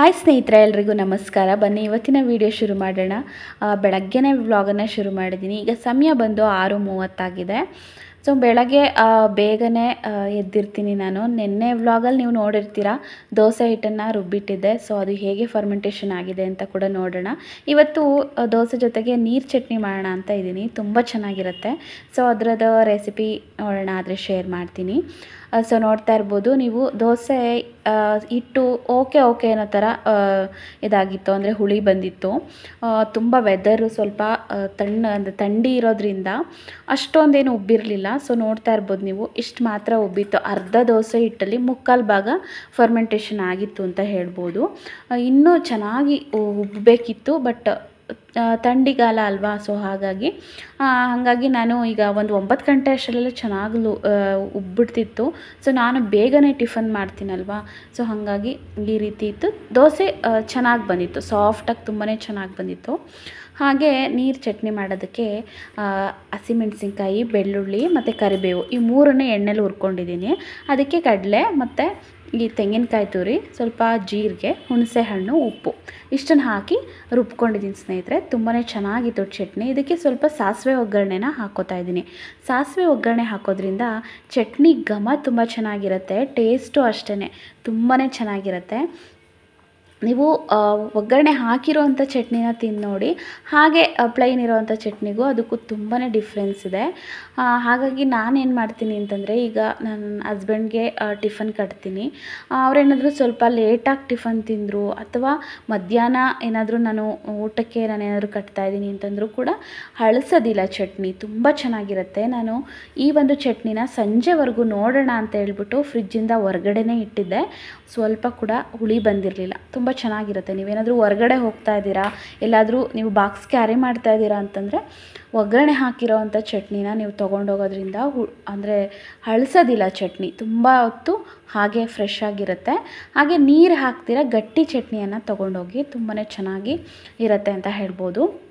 Hi ಸ್ನೇಹಿತರೆ, ಎಲ್ರಿಗೂ ನಮಸ್ಕಾರ. ಬನ್ನಿ, ಇವತ್ತಿನ ವಿಡಿಯೋ ಶುರು ಮಾಡೋಣ. ಬೆಳಗ್ಗೆನೇ ವ್ಲಾಗನ್ನು ಶುರು ಮಾಡಿದ್ದೀನಿ ಈಗ ಸಮಯ ಬಂದು ಆರು ಮೂವತ್ತಾಗಿದೆ ಸೊ ಬೆಳಗ್ಗೆ ಬೇಗನೆ ಎದ್ದಿರ್ತೀನಿ ನಾನು. ನಿನ್ನೆ ವ್ಲಾಗಲ್ಲಿ ನೀವು ನೋಡಿರ್ತೀರ, ದೋಸೆ ಹಿಟ್ಟನ್ನು ರುಬ್ಬಿಟ್ಟಿದ್ದೆ. ಸೊ ಅದು ಹೇಗೆ ಫರ್ಮೆಂಟೇಷನ್ ಆಗಿದೆ ಅಂತ ಕೂಡ ನೋಡೋಣ. ಇವತ್ತು ದೋಸೆ ಜೊತೆಗೆ ನೀರು ಚಟ್ನಿ ಮಾಡೋಣ ಅಂತ ಇದ್ದೀನಿ ತುಂಬ ಚೆನ್ನಾಗಿರುತ್ತೆ. ಸೊ ಅದರದ್ದು ರೆಸಿಪಿ ನೋಡೋಣ, ಆದರೆ ಶೇರ್ ಮಾಡ್ತೀನಿ. ಸೊ ನೋಡ್ತಾ ಇರ್ಬೋದು. ನೀವು ದೋಸೆ ಹಿಟ್ಟು ಓಕೆ ಓಕೆ ಅನ್ನೋ ಥರ ಇದಾಗಿತ್ತು. ಅಂದರೆ ಹುಳಿ ಬಂದಿತ್ತು. ತುಂಬ ವೆದರು ಸ್ವಲ್ಪ ತಣ್ಣ, ಅಂದರೆ ಥಂಡಿ ಇರೋದ್ರಿಂದ ಅಷ್ಟೊಂದೇನು ಉಬ್ಬಿರಲಿಲ್ಲ. ಸೊ ನೋಡ್ತಾ ಇರ್ಬೋದು ನೀವು, ಇಷ್ಟು ಮಾತ್ರ ಉಬ್ಬಿತ್ತು. ಅರ್ಧ ದೋಸೆ ಹಿಟ್ಟಲ್ಲಿ ಮುಕ್ಕಾಲು ಭಾಗ ಫರ್ಮೆಂಟೇಷನ್ ಆಗಿತ್ತು ಅಂತ ಹೇಳ್ಬೋದು. ಇನ್ನೂ ಚೆನ್ನಾಗಿ ಉಬ್ಬಬೇಕಿತ್ತು ಬಟ್ ಥಂಡಿಗಾಲ ಅಲ್ವಾ? ಸೊ ಹಾಗಾಗಿ ಹಾಗಾಗಿ ನಾನು ಈಗ ಒಂದು ಒಂಬತ್ತು ಗಂಟೆ ಅಷ್ಟರಲ್ಲೆಲ್ಲ ಚೆನ್ನಾಗಿ ಉಬ್ಬಿಡ್ತಿತ್ತು. ಸೊ ನಾನು ಬೇಗನೆ ಟಿಫನ್ ಮಾಡ್ತೀನಲ್ವಾ? ಸೊ ಹಾಗಾಗಿ ಈ ರೀತಿ ಇತ್ತು. ದೋಸೆ ಚೆನ್ನಾಗಿ ಬಂದಿತ್ತು. ಸಾಫ್ಟಾಗಿ ತುಂಬಾ ಚೆನ್ನಾಗಿ ಬಂದಿತ್ತು. ಹಾಗೆ ನೀರು ಚಟ್ನಿ ಮಾಡೋದಕ್ಕೆ ಹಸಿಮೆಣಸಿನ್ಕಾಯಿ ಬೆಳ್ಳುಳ್ಳಿ ಮತ್ತು ಕರಿಬೇವು ಈ ಮೂರನ್ನೇ ಎಣ್ಣೆಲಿ ಹುರ್ಕೊಂಡಿದ್ದೀನಿ. ಅದಕ್ಕೆ ಕಡಲೆ ಮತ್ತು ಈ ತೆಂಗಿನಕಾಯಿ ತುರಿ ಸ್ವಲ್ಪ ಜೀರಿಗೆ, ಹುಣಸೆ ಹಣ್ಣು, ಉಪ್ಪು. ಇಷ್ಟನ್ನು ಹಾಕಿ ರುಬ್ಕೊಂಡಿದ್ದೀನಿ ಸ್ನೇಹಿತರೆ. ತುಂಬಾ ಚೆನ್ನಾಗಿತ್ತು ಚಟ್ನಿ. ಇದಕ್ಕೆ ಸ್ವಲ್ಪ ಸಾಸಿವೆ ಒಗ್ಗರಣೆನ ಹಾಕೋತಾ ಇದ್ದೀನಿ. ಸಾಸಿವೆ ಒಗ್ಗರಣೆ ಹಾಕೋದ್ರಿಂದ ಚಟ್ನಿ ಘಮ ತುಂಬ ಚೆನ್ನಾಗಿರುತ್ತೆ, ಟೇಸ್ಟು ಅಷ್ಟೇ ತುಂಬಾ ಚೆನ್ನಾಗಿರುತ್ತೆ. ನೀವು ಒಗ್ಗರಣೆ ಹಾಕಿರೋವಂಥ ಚಟ್ನಿನ ತಿಂದು ನೋಡಿ, ಹಾಗೆ ಪ್ಲೈನ್ ಇರೋವಂಥ ಚಟ್ನಿಗೂ ಅದಕ್ಕೂ ತುಂಬಾ ಡಿಫ್ರೆನ್ಸ್ ಇದೆ. ಹಾಗಾಗಿ ನಾನೇನು ಮಾಡ್ತೀನಿ ಅಂತಂದರೆ, ಈಗ ನನ್ನ ಹಸ್ಬೆಂಡ್ಗೆ ಟಿಫನ್ ಕಟ್ತೀನಿ. ಅವರೇನಾದರೂ ಸ್ವಲ್ಪ ಲೇಟಾಗಿ ಟಿಫನ್ ತಿಂದರು, ಅಥವಾ ಮಧ್ಯಾಹ್ನ ಏನಾದರೂ ನಾನು ಊಟಕ್ಕೆ ನಾನು ಕಟ್ತಾ ಇದ್ದೀನಿ ಅಂತಂದರೂ ಕೂಡ ಹಳಸೋದಿಲ್ಲ ಚಟ್ನಿ, ತುಂಬ ಚೆನ್ನಾಗಿರುತ್ತೆ. ನಾನು ಈ ಒಂದು ಚಟ್ನಿನ ಸಂಜೆವರೆಗೂ ನೋಡೋಣ ಅಂತ ಹೇಳ್ಬಿಟ್ಟು ಫ್ರಿಜ್ಜಿಂದ ಹೊರಗಡೆನೇ ಇಟ್ಟಿದ್ದೆ. ಸ್ವಲ್ಪ ಕೂಡ ಹುಳಿ ಬಂದಿರಲಿಲ್ಲ. ತುಂಬ ಚೆನ್ನಾಗಿರುತ್ತೆ. ನೀವೇನಾದರೂ ಹೊರಗಡೆ ಹೋಗ್ತಾ ಇದ್ದೀರಾ? ಎಲ್ಲಾದರೂ ನೀವು ಬಾಕ್ಸ್ ಕ್ಯಾರಿ ಮಾಡ್ತಾ ಇದ್ದೀರಾ ಅಂತಂದರೆ ಒಗ್ಗರಣೆ ಹಾಕಿರೋ ಅಂಥ ಚಟ್ನಿನ ನೀವು ತೊಗೊಂಡೋಗೋದ್ರಿಂದ ಹು ಅಂದರೆ ಹಳಸೋದಿಲ್ಲ ಚಟ್ನಿ. ತುಂಬ ಹೊತ್ತು ಹಾಗೆ ಫ್ರೆಶ್ ಆಗಿರುತ್ತೆ. ಹಾಗೆ ನೀರು ಹಾಕ್ತೀರಾ ಗಟ್ಟಿ ಚಟ್ನಿಯನ್ನು ತೊಗೊಂಡೋಗಿ ತುಂಬಾ ಚೆನ್ನಾಗಿ ಇರುತ್ತೆ ಅಂತ ಹೇಳ್ಬೋದು.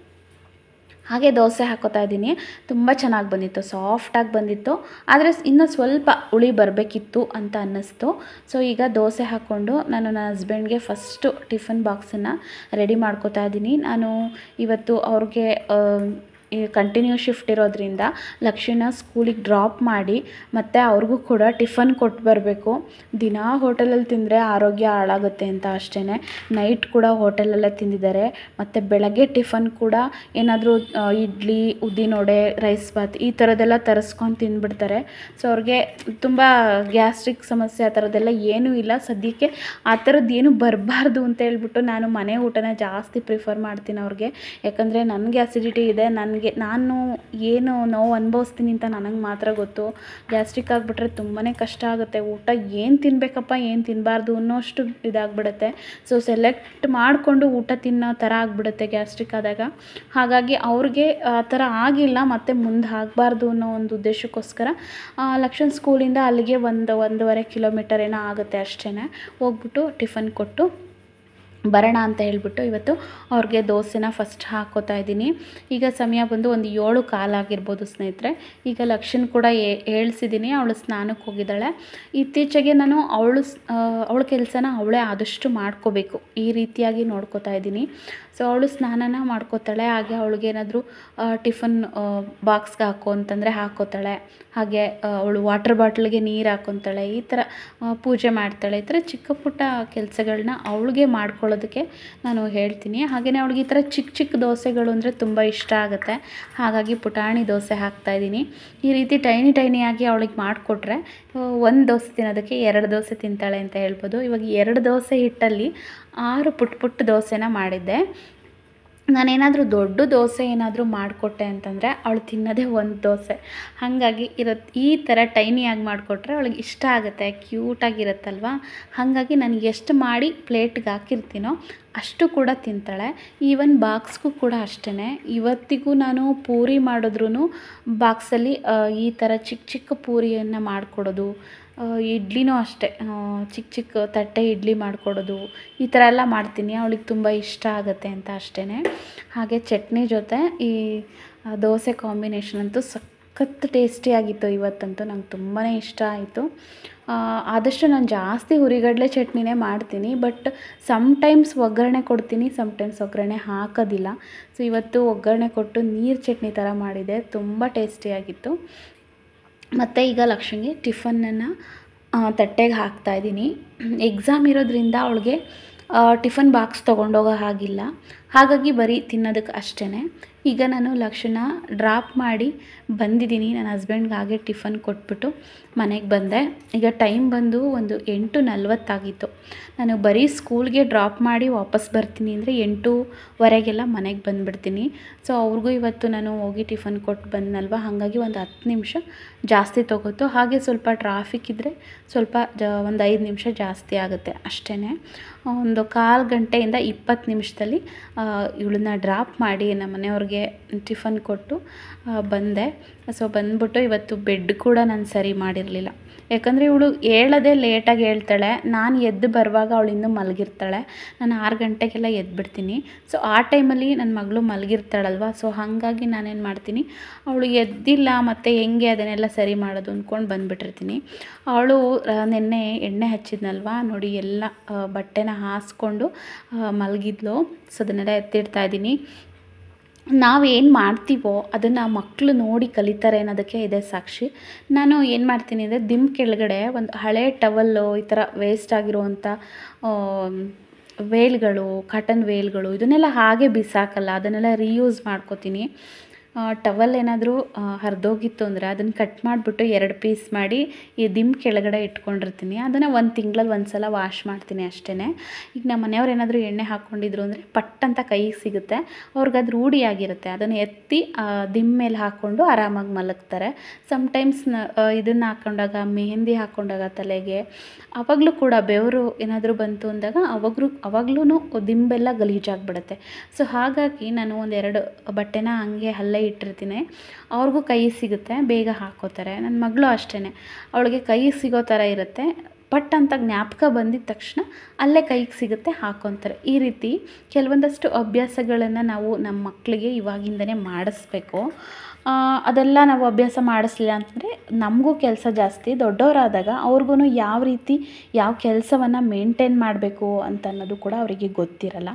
ಹಾಗೆ ದೋಸೆ ಹಾಕೋತಾ ಇದ್ದೀನಿ. ತುಂಬ ಚೆನ್ನಾಗಿ ಬಂದಿತ್ತು ಸಾಫ್ಟಾಗಿ ಬಂದಿತ್ತು. ಆದರೆ ಇನ್ನೂ ಸ್ವಲ್ಪ ಹುಳಿ ಬರಬೇಕಿತ್ತು ಅಂತ ಅನ್ನಿಸ್ತು. ಸೊ ಈಗ ದೋಸೆ ಹಾಕ್ಕೊಂಡು ನಾನು ನನ್ನ ಹಸ್ಬೆಂಡ್ಗೆ ಫಸ್ಟು ಟಿಫನ್ ಬಾಕ್ಸನ್ನು ರೆಡಿ ಮಾಡ್ಕೋತಾ ಇದ್ದೀನಿ. ನಾನು ಇವತ್ತು ಅವ್ರಿಗೆ ಕಂಟಿನ್ಯೂ ಶಿಫ್ಟ್ ಇರೋದ್ರಿಂದ ಲಕ್ಷ್ಮಿನ ಸ್ಕೂಲಿಗೆ ಡ್ರಾಪ್ ಮಾಡಿ, ಮತ್ತು ಅವ್ರಿಗೂ ಕೂಡ ಟಿಫನ್ ಕೊಟ್ಟು ಬರಬೇಕು. ದಿನ ಹೋಟೆಲಲ್ಲಿ ತಿಂದರೆ ಆರೋಗ್ಯ ಹಾಳಾಗುತ್ತೆ ಅಂತ ಅಷ್ಟೇ ನೈಟ್ ಕೂಡ ಹೋಟೆಲಲ್ಲೇ ತಿಂದಿದ್ದಾರೆ. ಮತ್ತು ಬೆಳಗ್ಗೆ ಟಿಫನ್ ಕೂಡ ಏನಾದರೂ ಇಡ್ಲಿ, ಉದ್ದಿನೊಡೆ ರೈಸ್ ಬಾತ್ ಈ ಥರದ್ದೆಲ್ಲ ತರಿಸ್ಕೊಂಡು ತಿಂದ್ಬಿಡ್ತಾರೆ. ಸೊ ಅವ್ರಿಗೆ ತುಂಬ ಗ್ಯಾಸ್ಟ್ರಿಕ್ ಸಮಸ್ಯೆ ಆ ಥರದ್ದೆಲ್ಲ ಏನೂ ಇಲ್ಲ. ಸದ್ಯಕ್ಕೆ ಆ ಥರದ್ದು ಏನೂ ಬರಬಾರ್ದು ಅಂತ ಹೇಳ್ಬಿಟ್ಟು ನಾನು ಮನೆ ಊಟನ ಜಾಸ್ತಿ ಪ್ರಿಫರ್ ಮಾಡ್ತೀನಿ ಅವ್ರಿಗೆ. ಯಾಕಂದರೆ ನನಗೆ ಅಸಿಡಿಟಿ ಇದೆ, ನನಗೆ ನಾನು ಏನು ನೋವು ಅನುಭವಿಸ್ತೀನಿ ಅಂತ ನನಗೆ ಮಾತ್ರ ಗೊತ್ತು. ಗ್ಯಾಸ್ಟ್ರಿಕ್ ಆಗಿಬಿಟ್ರೆ ತುಂಬಾ ಕಷ್ಟ ಆಗುತ್ತೆ. ಊಟ ಏನು ತಿನ್ನಬೇಕಪ್ಪ ಏನು ತಿನ್ನಬಾರ್ದು ಅನ್ನೋಷ್ಟು ಇದಾಗ್ಬಿಡುತ್ತೆ. ಸೊ ಸೆಲೆಕ್ಟ್ ಮಾಡಿಕೊಂಡು ಊಟ ತಿನ್ನೋ ಥರ ಆಗಿಬಿಡುತ್ತೆ ಗ್ಯಾಸ್ಟ್ರಿಕ್ ಆದಾಗ. ಹಾಗಾಗಿ ಅವ್ರಿಗೆ ಆ ಥರ ಆಗಿಲ್ಲ, ಮತ್ತು ಮುಂದೆ ಆಗಬಾರ್ದು ಅನ್ನೋ ಒಂದು ಉದ್ದೇಶಕ್ಕೋಸ್ಕರ ಲಕ್ಷಣ್ ಸ್ಕೂಲಿಂದ ಅಲ್ಲಿಗೆ ಒಂದು, ಒಂದೂವರೆ ಕಿಲೋಮೀಟರ್ ಏನೋ ಆಗುತ್ತೆ ಅಷ್ಟೇ ಹೋಗ್ಬಿಟ್ಟು ಟಿಫನ್ ಕೊಟ್ಟು ಬರೋಣ ಅಂತ ಹೇಳ್ಬಿಟ್ಟು ಇವತ್ತು ಅವ್ರಿಗೆ ದೋಸೆನ ಫಸ್ಟ್ ಹಾಕೋತಾ ಇದ್ದೀನಿ. ಈಗ ಸಮಯ ಬಂದು ಒಂದು ಏಳು ಕಾಲಾಗಿರ್ಬೋದು ಸ್ನೇಹಿತರೆ. ಈಗ ಲಕ್ಷನ್ ಕೂಡ ಹೇಳ್ಸಿದ್ದೀನಿ ಅವಳು ಸ್ನಾನಕ್ಕೆ ಹೋಗಿದ್ದಾಳೆ. ಇತ್ತೀಚೆಗೆ ನಾನು ಅವಳು ಅವಳ ಕೆಲಸನ ಅವಳೇ ಆದಷ್ಟು ಮಾಡ್ಕೋಬೇಕು. ಈ ರೀತಿಯಾಗಿ ನೋಡ್ಕೋತಾ ಇದ್ದೀನಿ. ಸೊ ಅವಳು ಸ್ನಾನನ ಮಾಡ್ಕೋತಾಳೆ. ಹಾಗೆ ಅವಳಿಗೇನಾದರೂ ಟಿಫನ್ ಬಾಕ್ಸ್ಗೆ ಹಾಕೋ ಅಂತಂದರೆ ಹಾಕೋತಾಳೆ. ಹಾಗೆ ಅವಳು ವಾಟರ್ ಬಾಟ್ಲಿಗೆ ನೀರು ಹಾಕೊತಾಳೆ. ಈ ಥರ ಪೂಜೆ ಮಾಡ್ತಾಳೆ. ಈ ಥರ ಚಿಕ್ಕ ಪುಟ್ಟ ಕೆಲಸಗಳನ್ನ ಅವಳಿಗೆ ಮಾಡ್ಕೊಳ್ಳೋದಕ್ಕೆ ನಾನು ಹೇಳ್ತೀನಿ. ಹಾಗೆಯೇ ಅವಳಿಗೆ ಈ ಥರ ಚಿಕ್ಕ ಚಿಕ್ಕ ದೋಸೆಗಳು ಅಂದರೆ ತುಂಬ ಇಷ್ಟ ಆಗುತ್ತೆ. ಹಾಗಾಗಿ ಪುಟಾಣಿ ದೋಸೆ ಹಾಕ್ತಾಯಿದ್ದೀನಿ ಈ ರೀತಿ ಟೈನಿ ಟೈನಿಯಾಗಿ ಅವಳಿಗೆ ಮಾಡಿಕೊಟ್ರೆ ಒಂದು ದೋಸೆ ತಿನ್ನೋದಕ್ಕೆ ಎರಡು ದೋಸೆ ತಿಂತಾಳೆ ಅಂತ ಹೇಳ್ಬೋದು. ಇವಾಗ ಎರಡು ದೋಸೆ ಹಿಟ್ಟಲ್ಲಿ ಆರು ಪುಟ್ ಪುಟ್ಟ ದೋಸೆನ ಮಾಡಿದ್ದೆ. ನಾನೇನಾದರೂ ದೊಡ್ಡ ದೋಸೆ ಏನಾದರೂ ಮಾಡಿಕೊಟ್ಟೆ ಅಂತಂದರೆ ಅವಳು ತಿನ್ನೋದೇ ಒಂದು ದೋಸೆ. ಹಾಗಾಗಿ ಇರುತ್ತೆ ಈ ಥರ ಟೈನಿಯಾಗಿ ಮಾಡಿಕೊಟ್ರೆ ಅವಳಿಗೆ ಇಷ್ಟ ಆಗುತ್ತೆ ಕ್ಯೂಟಾಗಿರುತ್ತಲ್ವ ಹಾಗಾಗಿ ನಾನು ಎಷ್ಟು ಮಾಡಿ ಪ್ಲೇಟ್ಗೆ ಹಾಕಿರ್ತೀನೋ ಅಷ್ಟು ಕೂಡ ತಿಂತಾಳೆ. ಈವನ್ ಬಾಕ್ಸ್ಗೂ ಕೂಡ ಅಷ್ಟೇ ಇವತ್ತಿಗೂ ನಾನು ಪೂರಿ ಮಾಡಿದ್ರೂ ಬಾಕ್ಸಲ್ಲಿ ಈ ಥರ ಚಿಕ್ಕ ಚಿಕ್ಕ ಪೂರಿಯನ್ನು ಮಾಡಿಕೊಡೋದು ಇಡ್ಲಿನೂ ಅಷ್ಟೇ. ಚಿಕ್ಕ ಚಿಕ್ಕ ತಟ್ಟೆ ಇಡ್ಲಿ ಮಾಡಿಕೊಡೋದು, ಈ ಥರ ಎಲ್ಲ ಮಾಡ್ತೀನಿ. ಅವಳಿಗೆ ತುಂಬ ಇಷ್ಟ ಆಗುತ್ತೆ ಅಂತ ಅಷ್ಟೇ ಹಾಗೆ ಚಟ್ನಿ ಜೊತೆ ಈ ದೋಸೆ ಕಾಂಬಿನೇಷನ್ ಅಂತೂ ಸಖತ್ ಟೇಸ್ಟಿಯಾಗಿತ್ತು ಇವತ್ತಂತೂ. ನಂಗೆ ತುಂಬಾ ಇಷ್ಟ ಆಯಿತು. ಆದಷ್ಟು ನಾನು ಜಾಸ್ತಿ ಹುರಿಗಡಲೆ ಚಟ್ನಿನೇ ಮಾಡ್ತೀನಿ, ಬಟ್ ಸಮ್ಟೈಮ್ಸ್ ಒಗ್ಗರಣೆ ಕೊಡ್ತೀನಿ ಸಮ್ಟೈಮ್ಸ್ ಒಗ್ಗರಣೆ ಹಾಕೋದಿಲ್ಲ. ಸೊ ಇವತ್ತು ಒಗ್ಗರಣೆ ಕೊಟ್ಟು ನೀರು ಚಟ್ನಿ ಥರ ಮಾಡಿದೆ. ತುಂಬ ಟೇಸ್ಟಿಯಾಗಿತ್ತು ಮತ್ತು ಈಗ ಲಕ್ಷ್ಮಿಗೆ ಟಿಫನ್ನನ್ನು ತಟ್ಟೆಗೆ ಹಾಕ್ತಾಯಿದ್ದೀನಿ ಎಕ್ಸಾಮ್ ಇರೋದ್ರಿಂದ ಅವಳಿಗೆ ಟಿಫನ್ ಬಾಕ್ಸ್ ತೊಗೊಂಡೋಗೋ ಹಾಗಿಲ್ಲ. ಹಾಗಾಗಿ ಬರೀ ತಿನ್ನೋದಕ್ಕೆ ಅಷ್ಟೇ ಈಗ ನಾನು ಲಕ್ಷಣ ಡ್ರಾಪ್ ಮಾಡಿ ಬಂದಿದ್ದೀನಿ. ನನ್ನ ಹಸ್ಬೆಂಡ್ಗೆ ಹಾಗೆ ಟಿಫನ್ ಕೊಟ್ಬಿಟ್ಟು ಮನೆಗೆ ಬಂದೆ. ಈಗ ಟೈಮ್ ಬಂದು ಒಂದು ಎಂಟು ನಲ್ವತ್ತಾಗಿತ್ತು. ನಾನು ಬರೀ ಸ್ಕೂಲ್ಗೆ ಡ್ರಾಪ್ ಮಾಡಿ ವಾಪಸ್ ಬರ್ತೀನಿ ಅಂದರೆ ಎಂಟೂವರೆಗೆಲ್ಲ ಮನೆಗೆ ಬಂದುಬಿಡ್ತೀನಿ. ಸೊ ಅವ್ರಿಗೂ ಇವತ್ತು ನಾನು ಹೋಗಿ ಟಿಫನ್ ಕೊಟ್ಟು ಬಂದನಲ್ವ? ಹಾಗಾಗಿ ಒಂದು ಹತ್ತು ನಿಮಿಷ ಜಾಸ್ತಿ ತೊಗೋತು. ಹಾಗೆ ಸ್ವಲ್ಪ ಟ್ರಾಫಿಕ್ ಇದ್ದರೆ ಸ್ವಲ್ಪ ಜ ಒಂದು ಐದು ನಿಮಿಷ ಜಾಸ್ತಿ ಆಗುತ್ತೆ ಅಷ್ಟೇ ಒಂದು ಕಾಲು ಗಂಟೆಯಿಂದ ಇಪ್ಪತ್ತು ನಿಮಿಷದಲ್ಲಿ ಇವಳನ್ನ ಡ್ರಾಪ್ ಮಾಡಿ ನಮ್ಮ ಮನೆಯವ್ರಿಗೆ ಟಿಫನ್ ಕೊಟ್ಟು ಬಂದೆ. ಸೊ ಬಂದ್ಬಿಟ್ಟು ಇವತ್ತು ಬೆಡ್ ಕೂಡ ನಾನು ಸರಿ ಮಾಡಿರಲಿಲ್ಲ. ಯಾಕಂದರೆ ಇವಳು ಹೇಳೋದೇ ಲೇಟಾಗಿ ಹೇಳ್ತಾಳೆ. ನಾನು ಎದ್ದು ಬರುವಾಗ ಅವಳು ಇನ್ನೂ ಮಲಗಿರ್ತಾಳೆ. ನಾನು ಆರು ಗಂಟೆಗೆಲ್ಲ ಎದ್ಬಿಡ್ತೀನಿ. ಸೊ ಆ ಟೈಮಲ್ಲಿ ನನ್ನ ಮಗಳು ಮಲಗಿರ್ತಾಳಲ್ವ? ಸೊ ಹಾಗಾಗಿ ನಾನೇನು ಮಾಡ್ತೀನಿ? ಅವಳು ಎದ್ದಿಲ್ಲ ಮತ್ತು ಹೆಂಗೆ ಅದನ್ನೆಲ್ಲ ಸರಿ ಮಾಡೋದು ಅಂದ್ಕೊಂಡು ಬಂದುಬಿಟ್ಟಿರ್ತೀನಿ. ಅವಳು ನಿನ್ನೆ ಎಣ್ಣೆ ಹಚ್ಚಿದ್ನಲ್ವ? ನೋಡಿ ಎಲ್ಲ ಬಟ್ಟೆನ ಹಾಸ್ಕೊಂಡು ಮಲಗಿದ್ಲು. ಸೊ ಅದನ್ನೆಲ್ಲ ಎತ್ತಿಡ್ತಾ ಇದ್ದೀನಿ. ನಾವೇನು ಮಾಡ್ತೀವೋ ಅದನ್ನು ಮಕ್ಕಳು ನೋಡಿ ಕಲಿತಾರೆ ಅನ್ನೋದಕ್ಕೆ ಇದೆ ಸಾಕ್ಷಿ. ನಾನು ಏನು ಮಾಡ್ತೀನಿ ಅಂದರೆ ದಿಮ್ ಕೆಳಗಡೆ ಒಂದು ಹಳೆ ಟವಲ್ಲು ಈ ಥರ ವೇಸ್ಟ್ ಆಗಿರುವಂಥ ವೇಲ್ಗಳು ಕಾಟನ್ ವೇಲ್ಗಳು ಇದನ್ನೆಲ್ಲ ಹಾಗೆ ಬಿಸಾಕಲ್ಲ, ಅದನ್ನೆಲ್ಲ ರೀಯೂಸ್ ಮಾಡ್ಕೋತೀನಿ. ಟವಲ್ ಏನಾದರೂ ಹರಿದೋಗಿತ್ತು ಅಂದರೆ ಅದನ್ನು ಕಟ್ ಮಾಡಿಬಿಟ್ಟು ಎರಡು ಪೀಸ್ ಮಾಡಿ ಈ ದಿಮ್ ಕೆಳಗಡೆ ಇಟ್ಕೊಂಡಿರ್ತೀನಿ. ಅದನ್ನು ಒಂದು ತಿಂಗಳಲ್ಲಿ ಒಂದು ಸಲ ವಾಶ್ ಮಾಡ್ತೀನಿ ಅಷ್ಟೇ ಈಗ ನಮ್ಮ ಮನೆಯವ್ರು ಏನಾದರೂ ಎಣ್ಣೆ ಹಾಕ್ಕೊಂಡಿದ್ರು ಅಂದರೆ ಪಟ್ ಅಂತ ಕೈಗೆ ಸಿಗುತ್ತೆ. ಅವ್ರಿಗೆ ಅದು ರೂಢಿಯಾಗಿರುತ್ತೆ ಅದನ್ನು ಎತ್ತಿ ದಿಮ್ ಮೇಲೆ ಹಾಕ್ಕೊಂಡು ಆರಾಮಾಗಿ ಮಲಗ್ತಾರೆ. ಸಮ್ಟೈಮ್ಸ್ ಇದನ್ನು ಹಾಕ್ಕೊಂಡಾಗ ಮೆಹಂದಿ ಹಾಕ್ಕೊಂಡಾಗ ತಲೆಗೆ, ಅವಾಗಲೂ ಕೂಡ ಬೆವರು ಏನಾದರೂ ಬಂತು ಅಂದಾಗ ಅವಾಗಲೂ ಅವಾಗ್ಲೂ ದಿಂಬೆಲ್ಲ ಗಲೀಜಾಗಿಬಿಡುತ್ತೆ. ಸೊ ಹಾಗಾಗಿ ನಾನು ಒಂದೆರಡು ಬಟ್ಟೆನ ಹಂಗೆ ಅಲ್ಲೇ ಇಟ್ಟಿರ್ತೀನಿ. ಅವ್ರಿಗೂ ಕೈ ಸಿಗುತ್ತೆ, ಬೇಗ ಹಾಕೋತಾರೆ. ನನ್ನ ಮಗಳು ಅಷ್ಟೇ ಅವಳಿಗೆ ಕೈ ಸಿಗೋ ಥರ ಇರುತ್ತೆ. ಪಟ್ ಅಂತ ಜ್ಞಾಪಕ ಬಂದಿದ ತಕ್ಷಣ ಅಲ್ಲೇ ಕೈಗೆ ಸಿಗುತ್ತೆ, ಹಾಕೊತಾರೆ. ಈ ರೀತಿ ಕೆಲವೊಂದಷ್ಟು ಅಭ್ಯಾಸಗಳನ್ನು ನಾವು ನಮ್ಮ ಮಕ್ಕಳಿಗೆ ಇವಾಗಿಂದನೇ ಮಾಡಿಸ್ಬೇಕು. ಅದೆಲ್ಲ ನಾವು ಅಭ್ಯಾಸ ಮಾಡಿಸ್ಲಿಲ್ಲ ಅಂತಂದರೆ ನಮಗೂ ಕೆಲಸ ಜಾಸ್ತಿ, ದೊಡ್ಡವರಾದಾಗ ಅವ್ರಿಗೂ ಯಾವ ರೀತಿ ಯಾವ ಕೆಲಸವನ್ನು ಮೇಂಟೈನ್ ಮಾಡಬೇಕು ಅಂತ ಅನ್ನೋದು ಕೂಡ ಅವರಿಗೆ ಗೊತ್ತಿರಲ್ಲ.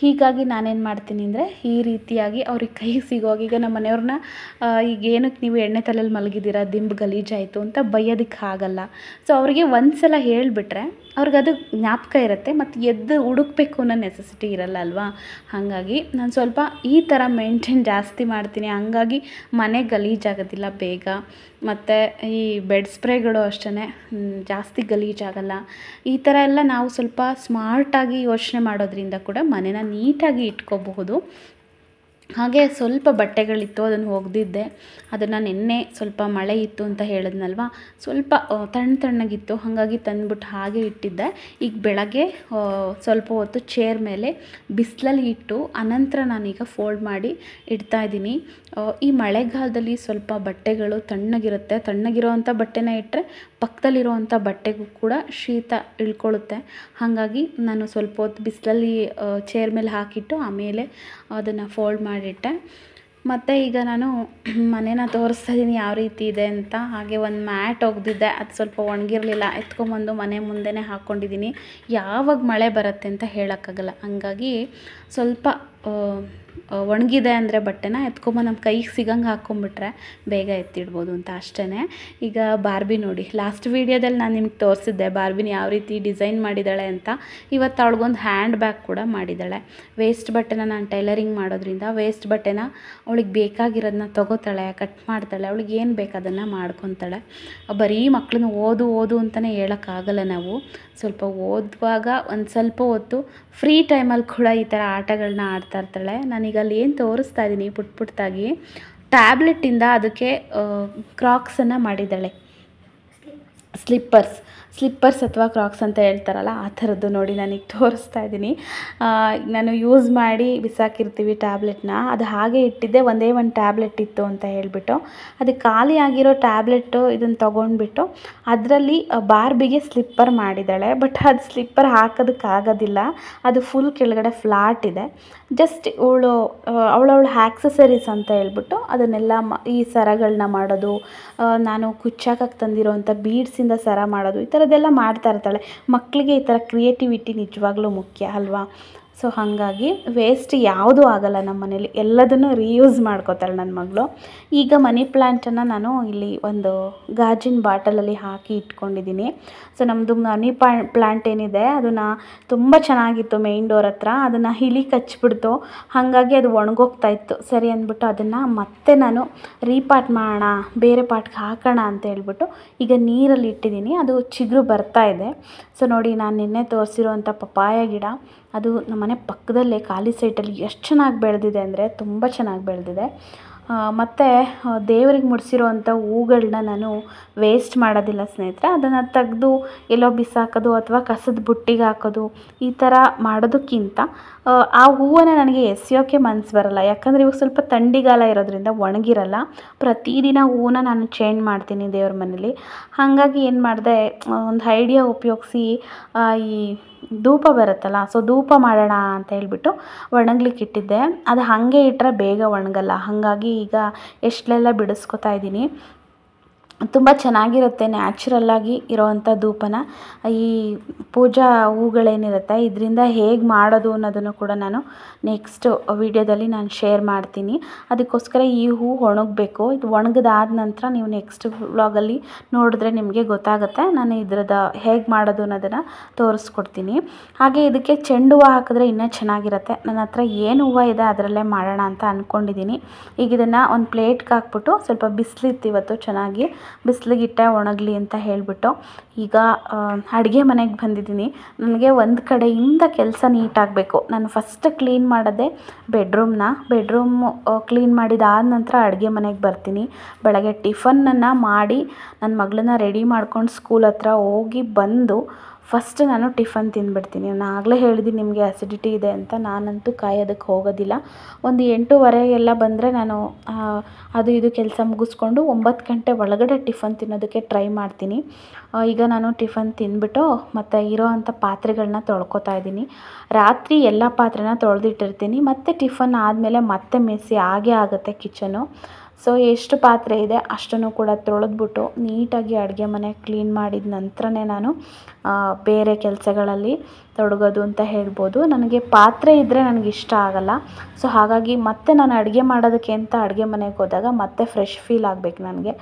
ಹೀಗಾಗಿ ನಾನೇನು ಮಾಡ್ತೀನಿ ಅಂದರೆ ಈ ರೀತಿಯಾಗಿ ಅವ್ರಿಗೆ ಕೈ ಸಿಗೋವಾಗ ಈಗ ನಮ್ಮ ಮನೆಯವ್ರನ್ನ ಈಗ ಏನಕ್ಕೆ ನೀವು ಎಣ್ಣೆ ತಲೆಯಲ್ಲಿ ಮಲಗಿದ್ದೀರಾ, ದಿಂಬು ಗಲೀಜಾಯಿತು ಅಂತ ಬೈಯೋದಕ್ಕೆ ಆಗಲ್ಲ. ಸೊ ಅವರಿಗೆ ಒಂದು ಸಲ ಹೇಳಿಬಿಟ್ರೆ ಅವ್ರಿಗೆ ಅದು ಜ್ಞಾಪಕ ಇರುತ್ತೆ ಮತ್ತು ಎದ್ದು ಹುಡುಕ್ಬೇಕು ಅನ್ನೋ ನೆಸೆಸಿಟಿ ಇರಲ್ಲ ಅಲ್ವಾ? ಹಾಗಾಗಿ ನಾನು ಸ್ವಲ್ಪ ಈ ಥರ ಮೇಂಟೈನ್ ಜಾಸ್ತಿ ಮಾಡ್ತೀನಿ. ಹಂಗಾಗಿ ಮನೆ ಗಲೀಜಾಗೋದಿಲ್ಲ ಬೇಗ. ಮತ್ತು ಈ ಬೆಡ್ ಸ್ಪ್ರೇಗಳು ಅಷ್ಟೇ ಜಾಸ್ತಿ ಗಲೀಜಾಗಲ್ಲ ಈ ಥರ ಎಲ್ಲ ನಾವು ಸ್ವಲ್ಪ ಸ್ಮಾರ್ಟಾಗಿ ಯೋಚನೆ ಮಾಡೋದ್ರಿಂದ ಕೂಡ ಮನೇನ ನೀಟಾಗಿ ಇಟ್ಕೋಬಹುದು. ಹಾಗೆ ಸ್ವಲ್ಪ ಬಟ್ಟೆಗಳಿತ್ತು, ಅದನ್ನು ಒಗೆದಿದ್ದೆ. ಅದನ್ನು ನಿನ್ನೆ ಸ್ವಲ್ಪ ಮಳೆ ಇತ್ತು ಅಂತ ಹೇಳಿದ್ನಲ್ವ? ಸ್ವಲ್ಪ ತಣ್ಣ ತಣ್ಣಗಿತ್ತು. ಹಾಗಾಗಿ ತಂದ್ಬಿಟ್ಟು ಹಾಗೆ ಇಟ್ಟಿದ್ದೆ. ಈಗ ಬೆಳಗ್ಗೆ ಸ್ವಲ್ಪ ಹೊತ್ತು ಚೇರ್ ಮೇಲೆ ಬಿಸಿಲಲ್ಲಿ ಇಟ್ಟು ಅನಂತರ ನಾನೀಗ ಫೋಲ್ಡ್ ಮಾಡಿ ಇಡ್ತಾ ಇದ್ದೀನಿ. ಈ ಮಳೆಗಾಲದಲ್ಲಿ ಸ್ವಲ್ಪ ಬಟ್ಟೆಗಳು ತಣ್ಣಗಿರುತ್ತೆ. ತಣ್ಣಗಿರೋವಂಥ ಬಟ್ಟೆನ ಇಟ್ಟರೆ ಪಕ್ಕದಲ್ಲಿರುವಂಥ ಬಟ್ಟೆಗೂ ಕೂಡ ಶೀತ ಇಳ್ಕೊಳ್ಳುತ್ತೆ. ಹಾಗಾಗಿ ನಾನು ಸ್ವಲ್ಪ ಹೊತ್ತು ಬಿಸಿಲಲ್ಲಿ ಚೇರ್ ಮೇಲೆ ಹಾಕಿಟ್ಟು ಆಮೇಲೆ ಅದನ್ನು ಫೋಲ್ಡ್ ಮಾಡಿಟ್ಟೆ. ಮತ್ತು ಈಗ ನಾನು ಮನೇನ ತೋರಿಸ್ತಾ ಇದ್ದೀನಿ ಯಾವ ರೀತಿ ಇದೆ ಅಂತ. ಹಾಗೆ ಒಂದು ಮ್ಯಾಟ್ ಒಗ್ದಿದ್ದೆ. ಅದು ಸ್ವಲ್ಪ ಒಣಗಿರಲಿಲ್ಲ. ಎತ್ಕೊಂಬಂದು ಮನೆ ಮುಂದೆನೇ ಹಾಕ್ಕೊಂಡಿದ್ದೀನಿ ಯಾವಾಗ ಮಳೆ ಬರುತ್ತೆ ಅಂತ ಹೇಳೋಕ್ಕಾಗಲ್ಲ. ಹಂಗಾಗಿ ಸ್ವಲ್ಪ ಒಣಗಿದೆ ಅಂದರೆ ಬಟ್ಟೆನ ಎತ್ಕೊಂಬ ನಮ್ಮ ಕೈಗೆ ಸಿಗಂಗೆ ಹಾಕ್ಕೊಂಬಿಟ್ರೆ ಬೇಗ ಎತ್ತಿಡ್ಬೋದು ಅಂತ ಅಷ್ಟೇ ಈಗ ಬಾರ್ಬಿ ನೋಡಿ ಲಾಸ್ಟ್ ವೀಡಿಯೋದಲ್ಲಿ ನಾನು ನಿಮ್ಗೆ ತೋರಿಸಿದ್ದೆ ಬಾರ್ಬಿನ ಯಾವ ರೀತಿ ಡಿಸೈನ್ ಮಾಡಿದ್ದಾಳೆ ಅಂತ. ಇವತ್ತು ಅವಳಿಗೊಂದು ಹ್ಯಾಂಡ್ ಬ್ಯಾಗ್ ಕೂಡ ಮಾಡಿದ್ದಾಳೆ ವೇಸ್ಟ್ ಬಟ್ಟೆನ ನಾನು ಟೈಲರಿಂಗ್ ಮಾಡೋದ್ರಿಂದ ವೇಸ್ಟ್ ಬಟ್ಟೆನ ಅವಳಿಗೆ ಬೇಕಾಗಿರೋದನ್ನ ತೊಗೋತಾಳೆ ಕಟ್ ಮಾಡ್ತಾಳೆ, ಅವಳಿಗೆ ಏನು ಬೇಕು ಅದನ್ನು ಮಾಡ್ಕೊತಾಳೆ. ಬರೀ ಮಕ್ಳನ್ನ ಓದು ಓದು ಅಂತಲೇ ಹೇಳೋಕ್ಕಾಗಲ್ಲ ನಾವು. ಸ್ವಲ್ಪ ಓದುವಾಗ ಒಂದು ಸ್ವಲ್ಪ ಹೊತ್ತು ಫ್ರೀ ಟೈಮಲ್ಲಿ ಕೂಡ ಈ ಥರ ಆಟಗಳನ್ನ ಆಡ್ತಾ ಇರ್ತಾಳೆ. ನಾನೀಗ ಅಲ್ಲಿ ಏನು ತೋರಿಸ್ತಾ ಇದ್ದೀನಿ ಪುಟ್ ಪುಟ್ಟಾಗಿ. ಟ್ಯಾಬ್ಲೆಟ್ಟಿಂದ ಅದಕ್ಕೆ ಕ್ರಾಕ್ಸನ್ನು ಮಾಡಿದ್ದಾಳೆ. ಸ್ಲಿಪ್ಪರ್ಸ್ ಸ್ಲಿಪ್ಪರ್ಸ್ ಅಥವಾ ಕ್ರಾಕ್ಸ್ ಅಂತ ಹೇಳ್ತಾರಲ್ಲ, ಆ ಥರದ್ದು ನೋಡಿ ನನಗೆ ತೋರಿಸ್ತಾ ಇದ್ದೀನಿ ನಾನು ಯೂಸ್ ಮಾಡಿ ಬಿಸಾಕಿರ್ತೀವಿ ಟ್ಯಾಬ್ಲೆಟ್ನ. ಅದು ಹಾಗೆ ಇಟ್ಟಿದ್ದೆ, ಒಂದೇ ಒಂದು ಟ್ಯಾಬ್ಲೆಟ್ ಇತ್ತು ಅಂತ ಹೇಳಿಬಿಟ್ಟು. ಅದು ಖಾಲಿ ಆಗಿರೋ ಟ್ಯಾಬ್ಲೆಟ್ಟು ಇದನ್ನು ತೊಗೊಂಡ್ಬಿಟ್ಟು ಅದರಲ್ಲಿ ಬಾರ್ಬಿಗೆ ಸ್ಲಿಪ್ಪರ್ ಮಾಡಿದ್ದಾಳೆ. ಬಟ್ ಅದು ಸ್ಲಿಪ್ಪರ್ ಹಾಕೋದಕ್ಕಾಗೋದಿಲ್ಲ. ಅದು ಫುಲ್ ಕೆಳಗಡೆ ಫ್ಲಾಟ್ ಇದೆ. ಜಸ್ಟ್ ಇವಳು ಅವಳವಳ ಆಕ್ಸಸರೀಸ್ ಅಂತ ಹೇಳ್ಬಿಟ್ಟು ಅದನ್ನೆಲ್ಲ ಈ ಸರಗಳನ್ನ ಮಾಡೋದು ನಾನು ಕುಚ್ಚಾಕಕ್ಕೆ ತಂದಿರೋವಂಥ ಬೀಡ್ಸಿಂದ ಸರ ಮಾಡೋದು, ಈ ಥರದ್ದೆಲ್ಲ ಮಾಡ್ತಾ ಇರ್ತಾಳೆ. ಮಕ್ಕಳಿಗೆ ಈ ಥರ ಕ್ರಿಯೇಟಿವಿಟಿ ನಿಜವಾಗ್ಲೂ ಮುಖ್ಯ ಅಲ್ವಾ? ಸೊ ಹಾಗಾಗಿ ವೇಸ್ಟ್ ಯಾವುದೂ ಆಗಲ್ಲ ನಮ್ಮ ಮನೇಲಿ. ಎಲ್ಲದನ್ನು ರೀಯೂಸ್ ಮಾಡ್ಕೋತಾಳೆ ನನ್ನ ಮಗಳು. ಈಗ ಮನಿ ಪ್ಲ್ಯಾಂಟನ್ನು ನಾನು ಇಲ್ಲಿ ಒಂದು ಗಾಜಿನ ಬಾಟಲಲ್ಲಿ ಹಾಕಿ ಇಟ್ಕೊಂಡಿದ್ದೀನಿ ಸೊ ನಮ್ಮದು ಮನಿ ಪ್ಲ್ಯಾಂಟ್ ಏನಿದೆ, ಅದನ್ನು ತುಂಬ ಚೆನ್ನಾಗಿತ್ತು ಮೇಯ್ನ್ ಡೋರ್ ಹತ್ರ. ಅದನ್ನು ಹಿಳಿ ಕಚ್ಚಿಬಿಡ್ತು ಹಾಗಾಗಿ ಅದು ಒಣಗೋಗ್ತಾ ಇತ್ತು. ಸರಿ ಅಂದ್ಬಿಟ್ಟು ಅದನ್ನು ಮತ್ತೆ ನಾನು ರೀಪಾಟ್ ಮಾಡೋಣ, ಬೇರೆ ಪಾಟ್ಗೆ ಹಾಕೋಣ ಅಂತ ಹೇಳ್ಬಿಟ್ಟು ಈಗ ನೀರಲ್ಲಿ ಇಟ್ಟಿದ್ದೀನಿ ಅದು ಚಿಗುರು ಬರ್ತಾ ಇದೆ. ಸೊ ನೋಡಿ, ನಾನು ನಿನ್ನೆ ತೋರಿಸಿರುವಂಥ ಪಪ್ಪಾಯ ಗಿಡ. ಅದು ನಮ್ಮನೆ ಪಕ್ಕದಲ್ಲೇ ಖಾಲಿ ಸೈಟಲ್ಲಿ ಎಷ್ಟು ಚೆನ್ನಾಗಿ ಬೆಳೆದಿದೆ ಅಂದರೆ ತುಂಬ ಚೆನ್ನಾಗಿ ಬೆಳೆದಿದೆ. ಮತ್ತು ದೇವರಿಗೆ ಮುಡಿಸಿರುವಂಥ ಹೂಗಳನ್ನ ನಾನು ವೇಸ್ಟ್ ಮಾಡೋದಿಲ್ಲ ಸ್ನೇಹಿತರೆ. ಅದನ್ನು ತೆಗೆದು ಎಲ್ಲೋ ಬಿಸಾಕೋದು ಅಥವಾ ಕಸದ ಬುಟ್ಟಿಗೆ ಹಾಕೋದು ಈ ಥರ ಮಾಡೋದಕ್ಕಿಂತ ಆ, ಹೂವನ್ನು ನನಗೆ ಎಸೆಯೋಕ್ಕೆ ಮನಸ್ಸು ಬರಲ್ಲ. ಯಾಕಂದರೆ ಇವಾಗ ಸ್ವಲ್ಪ ಥಂಡಿಗಾಲ ಇರೋದ್ರಿಂದ ಒಣಗಿರಲ್ಲ. ಪ್ರತಿದಿನ ಹೂವನ್ನ ನಾನು ಚೇಂಜ್ ಮಾಡ್ತೀನಿ ದೇವ್ರ ಮನೇಲಿ. ಹಾಗಾಗಿ ಏನು ಮಾಡಿದೆ ಒಂದು ಐಡಿಯಾ ಉಪಯೋಗಿಸಿ ಈ ಧೂಪ ಬರುತ್ತಲ್ಲ ಸೊ ಧೂಪ ಮಾಡೋಣ ಅಂತ ಹೇಳ್ಬಿಟ್ಟು ಒಣಗ್ಲಿಕ್ಕೆ ಇಟ್ಟಿದ್ದೆ ಅದು ಹಾಗೆ ಇಟ್ಟರೆ ಬೇಗ ಒಣಗಲ್ಲ. ಹಾಗಾಗಿ ಈಗ ಎಷ್ಟೆಲ್ಲ ಬಿಡಿಸ್ಕೊತಾ ಇದ್ದೀನಿ. ತುಂಬ ಚೆನ್ನಾಗಿರುತ್ತೆ ನ್ಯಾಚುರಲ್ಲಾಗಿ ಇರೋವಂಥ ಧೂಪನ. ಈ ಪೂಜಾ ಹೂಗಳೇನಿರುತ್ತೆ, ಇದರಿಂದ ಹೇಗೆ ಮಾಡೋದು ಅನ್ನೋದನ್ನು ಕೂಡ ನಾನು ನೆಕ್ಸ್ಟ್ ವೀಡಿಯೋದಲ್ಲಿ ನಾನು ಶೇರ್ ಮಾಡ್ತೀನಿ. ಅದಕ್ಕೋಸ್ಕರ ಈ ಹೂ ಒಣಗಬೇಕು. ಇದು ಒಣಗಿದಾದ ನಂತರ ನೀವು ನೆಕ್ಸ್ಟ್ ವ್ಲಾಗಲ್ಲಿ ನೋಡಿದ್ರೆ ನಿಮಗೆ ಗೊತ್ತಾಗುತ್ತೆ, ನಾನು ಇದ್ರದ್ದು ಹೇಗೆ ಮಾಡೋದು ಅನ್ನೋದನ್ನು ತೋರಿಸ್ಕೊಡ್ತೀನಿ. ಹಾಗೆ ಇದಕ್ಕೆ ಚೆಂಡು ಹೂವು ಹಾಕಿದ್ರೆ ಇನ್ನೂ ಚೆನ್ನಾಗಿರುತ್ತೆ. ನನ್ನ ಹತ್ರ ಏನು ಹೂವು ಇದೆ ಅದರಲ್ಲೇ ಮಾಡೋಣ ಅಂತ ಅಂದ್ಕೊಂಡಿದ್ದೀನಿ ಈಗ ಇದನ್ನು ಒಂದು ಪ್ಲೇಟ್ಗೆ ಹಾಕ್ಬಿಟ್ಟು ಸ್ವಲ್ಪ ಬಿಸಿಲಿತ್ತು ಇವತ್ತು ಚೆನ್ನಾಗಿ ಬಿಸಿಲಿಗಿಟ್ಟೆ ಒಣಗಲಿ ಅಂತ ಹೇಳಿಬಿಟ್ಟು ಈಗ ಅಡುಗೆ ಮನೆಗೆ ಬಂದಿದ್ದೀನಿ. ನನಗೆ ಒಂದು ಕಡೆಯಿಂದ ಕೆಲಸ ನೀಟಾಗಬೇಕು ನಾನು ಫಸ್ಟ್ ಕ್ಲೀನ್ ಮಾಡೋದೇ ಬೆಡ್ರೂಮ್ನ ಬೆಡ್ರೂಮು ಕ್ಲೀನ್ ಮಾಡಿದಾದ ನಂತರ ಅಡುಗೆ ಮನೆಗೆ ಬರ್ತೀನಿ. ಬೆಳಗ್ಗೆ ಟಿಫನ್ನನ್ನು ಮಾಡಿ ನನ್ನ ಮಗಳನ್ನ ರೆಡಿ ಮಾಡ್ಕೊಂಡು ಸ್ಕೂಲ್ ಹತ್ರ ಹೋಗಿ ಬಂದು ಫಸ್ಟ್ ನಾನು ಟಿಫನ್ ತಿಂದುಬಿಡ್ತೀನಿ. ನಾನು ಆಗಲೇ ಹೇಳಿದ್ದೀನಿ ನಿಮಗೆ ಅಸಿಡಿಟಿ ಇದೆ ಅಂತ. ನಾನಂತೂ ಕಾಯೋದಕ್ಕೆ ಹೋಗೋದಿಲ್ಲ. ಒಂದು ಎಂಟೂವರೆಗೆಲ್ಲ ಬಂದರೆ ನಾನು ಅದು ಇದು ಕೆಲಸ ಮುಗಿಸ್ಕೊಂಡು ಒಂಬತ್ತು ಗಂಟೆ ಒಳಗಡೆ ಟಿಫನ್ ತಿನ್ನೋದಕ್ಕೆ ಟ್ರೈ ಮಾಡ್ತೀನಿ. ಈಗ ನಾನು ಟಿಫನ್ ತಿಂದ್ಬಿಟ್ಟು ಮತ್ತು ಇರೋ ಅಂಥ ಪಾತ್ರೆಗಳನ್ನ ತೊಳ್ಕೊತಾ ಇದ್ದೀನಿ. ರಾತ್ರಿ ಎಲ್ಲ ಪಾತ್ರೆನ ತೊಳೆದಿಟ್ಟಿರ್ತೀನಿ. ಮತ್ತು ಟಿಫನ್ ಆದಮೇಲೆ ಮತ್ತೆ ಮೆಸ್ಸಿ ಆಗೇ ಆಗುತ್ತೆ ಕಿಚನು. ಸೊ ಎಷ್ಟು ಪಾತ್ರೆ ಇದೆ ಅಷ್ಟನ್ನು ಕೂಡ ತೊಳೆದ್ಬಿಟ್ಟು ನೀಟಾಗಿ ಅಡುಗೆ ಮನೆ ಕ್ಲೀನ್ ಮಾಡಿದ ನಂತರನೇ ನಾನು ಬೇರೆ ಕೆಲಸಗಳಲ್ಲಿ ತೊಡಗೋದು ಅಂತ ಹೇಳ್ಬೋದು. ನನಗೆ ಪಾತ್ರೆ ಇದ್ದರೆ ನನಗೆ ಇಷ್ಟ ಆಗಲ್ಲ. ಸೊ ಹಾಗಾಗಿ ಮತ್ತೆ ನಾನು ಅಡುಗೆ ಮಾಡೋದಕ್ಕೆ ಅಂತ ಅಡುಗೆ ಮನೆಗೆ ಹೋದಾಗ ಮತ್ತೆ ಫ್ರೆಶ್ ಫೀಲ್ ಆಗಬೇಕು ನನಗೆ.